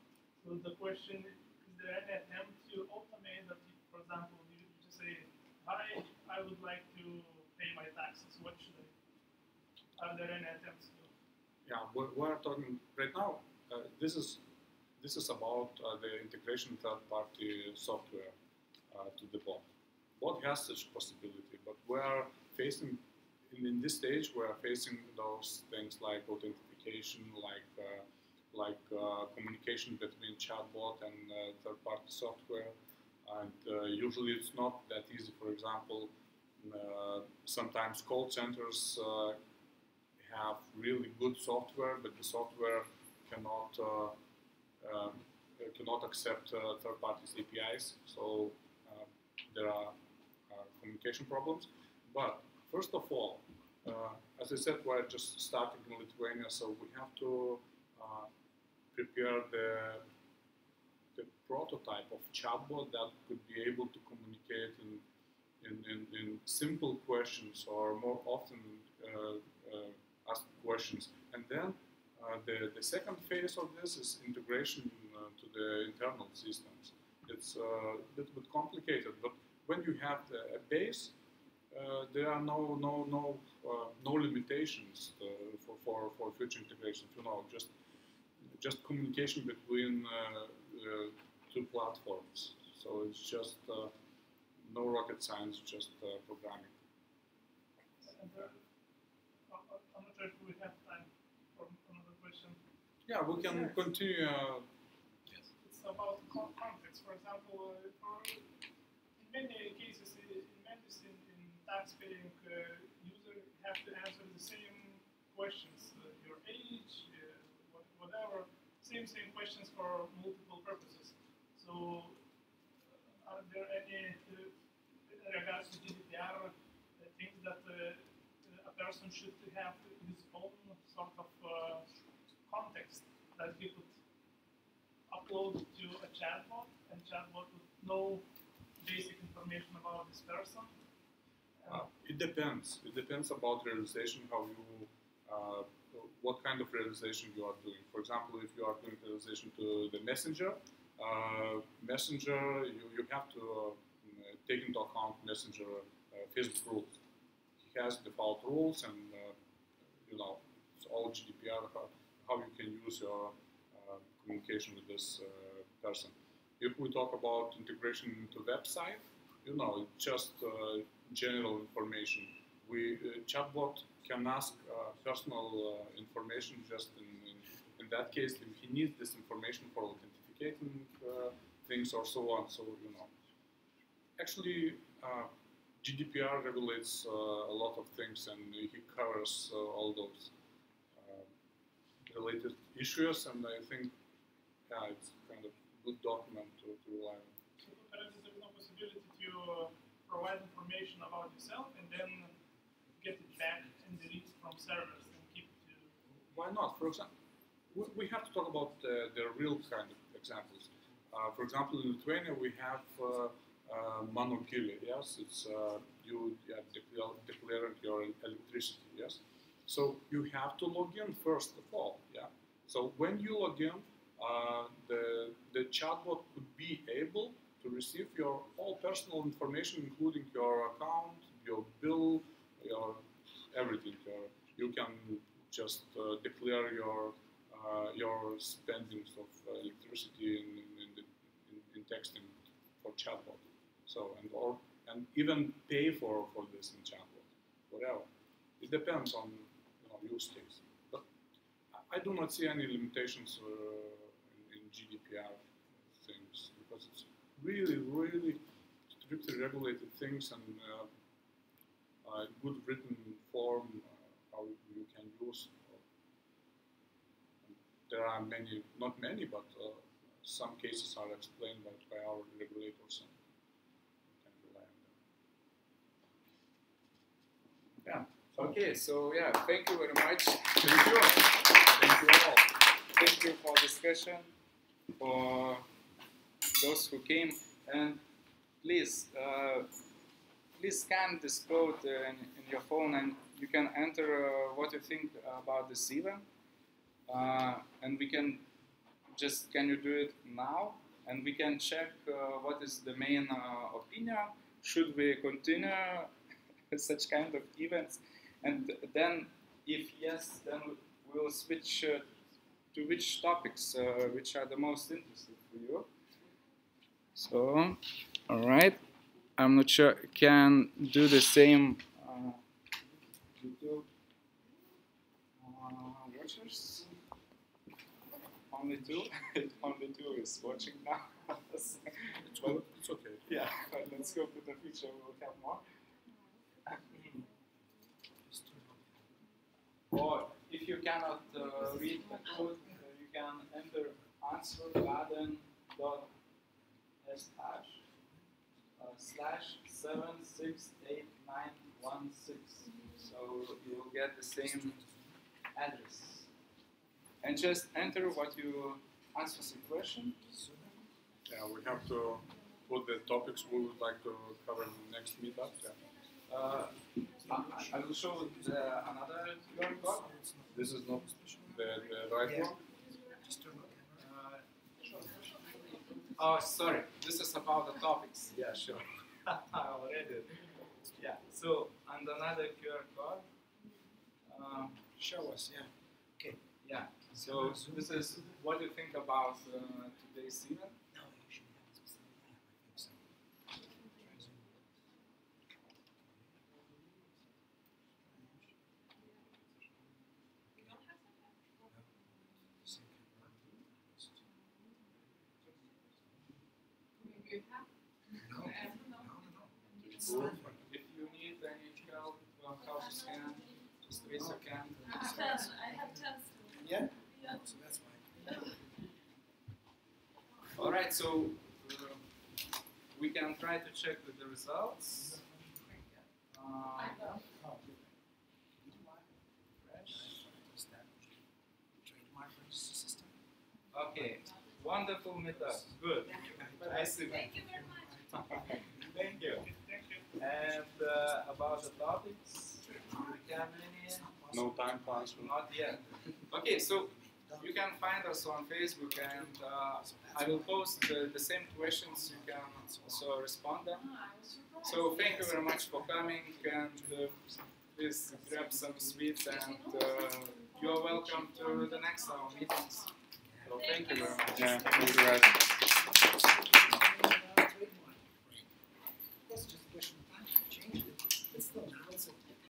So the question is, there any attempt to automate that? You, for example, you, you just say, "Hi, I would like to pay my taxes. What should I?" Are there any attempts to? Yeah, we're, we're talking right now. Uh, this is this is about uh, the integration third-party software uh, to the bot. Bot has such possibility, but we are facing in, in this stage we are facing those things like authentication, like uh, like uh, communication between chatbot and uh, third-party software, and uh, usually it's not that easy. For example, sometimes call centers. Have really good software, but the software cannot um, cannot accept uh, third parties APIs. So uh, there are uh, communication problems. But first of all, uh, as I said, we're just starting in Lithuania, so we have to prepare the the prototype of chatbot that could be able to communicate in in, in, in simple questions or more often uh, uh, asked questions. And then the, the second phase of this is integration uh, to the internal systems. It's uh, a little bit complicated, but when you have the, a base, uh, there are no no no uh, no limitations uh, for, for, for future integration. You know, just just communication between uh, uh, two platforms. So it's just uh, no rocket science, just uh, programming. And, uh, I'm not sure if we have time for another question. Yeah, we can Yes. continue. Uh, It's about context. For example, uh, for in many cases i- in medicine, in tax-paying, uh, user have to answer the same questions: uh, your age, uh, whatever, same same questions for multiple purposes. So, uh, are there any uh, in regards to GDPR uh, things that uh, a person should have his own sort of uh, context that he could upload to a chatbot, and chatbot would know basic information about this person. Uh, it depends. It depends about realization, how you, uh, what kind of realization you are doing. For example, if you are doing realization to the messenger, uh, messenger, you, you have to uh, take into account messenger uh, Facebook rules. He has default rules, and uh, you know, it's all GDPR how, you can use your uh, communication with this uh, person. If we talk about integration into website, you know, just uh, general information. We chatbot can ask personal information just in, in, in that case if he needs this information for authenticating things or so on. So you know, actually uh, GDPR regulates uh, a lot of things and he covers uh, all those related issues and I think yeah, it's kind of good document to, to rely on. So perhaps there is no possibility to uh, provide information about yourself and then get it back and delete from servers and keep it to Why not? For example, we, we have to talk about uh, the real kind of examples. Uh, for example, in Lithuania, we have uh, uh, yes? It's uh, you yeah, declare, declaring your electricity, yes? So you have to log in first of all, yeah? So when you log in, uh, the, the chatbot could be able to receive your all personal information, including your account, your bill, your everything. Your, you can just uh, declare your uh, your spendings of uh, electricity in, in, in, in texting for chatbot. So and or and even pay for for this in chatbot, whatever. It depends on But I- do not see any limitations uh, in, in GDPR things because it's really, really strictly regulated things and uh, good written form uh, how you can use. There are many, not many, but uh, some cases are explained by, by our regulators and. Yeah. Okay, so yeah, thank you very much. Thank you. Thank you all. Thank you for discussion, for those who came, and please, uh, please scan this code uh, in, in your phone, and you can enter uh, what you think about this event, uh, and we can just can you do it now, and we can check uh, what is the main uh, opinion. Should we continue such kind of events? And then, if yes, then we will switch uh, to which topics, uh, which are the most interesting for you. So, all right. I'm not sure. Can do the same. Uh, YouTube uh, watchers. Only two. Only two is watching now. It's, well, it's okay. Yeah. Let's go to the future. We'll have more. Or if you cannot uh, read the code, uh, you can enter answer button dot s hash uh, slash seven six eight nine one six. So you will get the same address. And just enter what you answer the question. Yeah, we have to put the topics we would like to cover in the next meetup. Yeah. Uh, I, will show the, another QR code. This is not the, the right one. Oh, sorry. This is about the topics. Yeah, sure. Already. Yeah. So, and another QR code. Um, Show us, yeah. Okay. yeah. So this is what you think about uh, today's event. You have? No. I don't know. If you need any help, uh, to scan, just raise your hand. I have ten. I have. Yeah? Yeah. So that's fine. All right, so uh, we can try to check with the results. Uh, okay, wonderful meetup. Good. Nice to Thank you very much. Thank you. And uh, about the topics, do you? No time to answer. Not yet. Okay, so you can find us on Facebook, and uh, I will post uh, the same questions. You can also respond them. So thank you very much for coming, and uh, please grab some sweets, and uh, you are welcome to the next our meetings. So thank you very much. Yeah, thank you guys.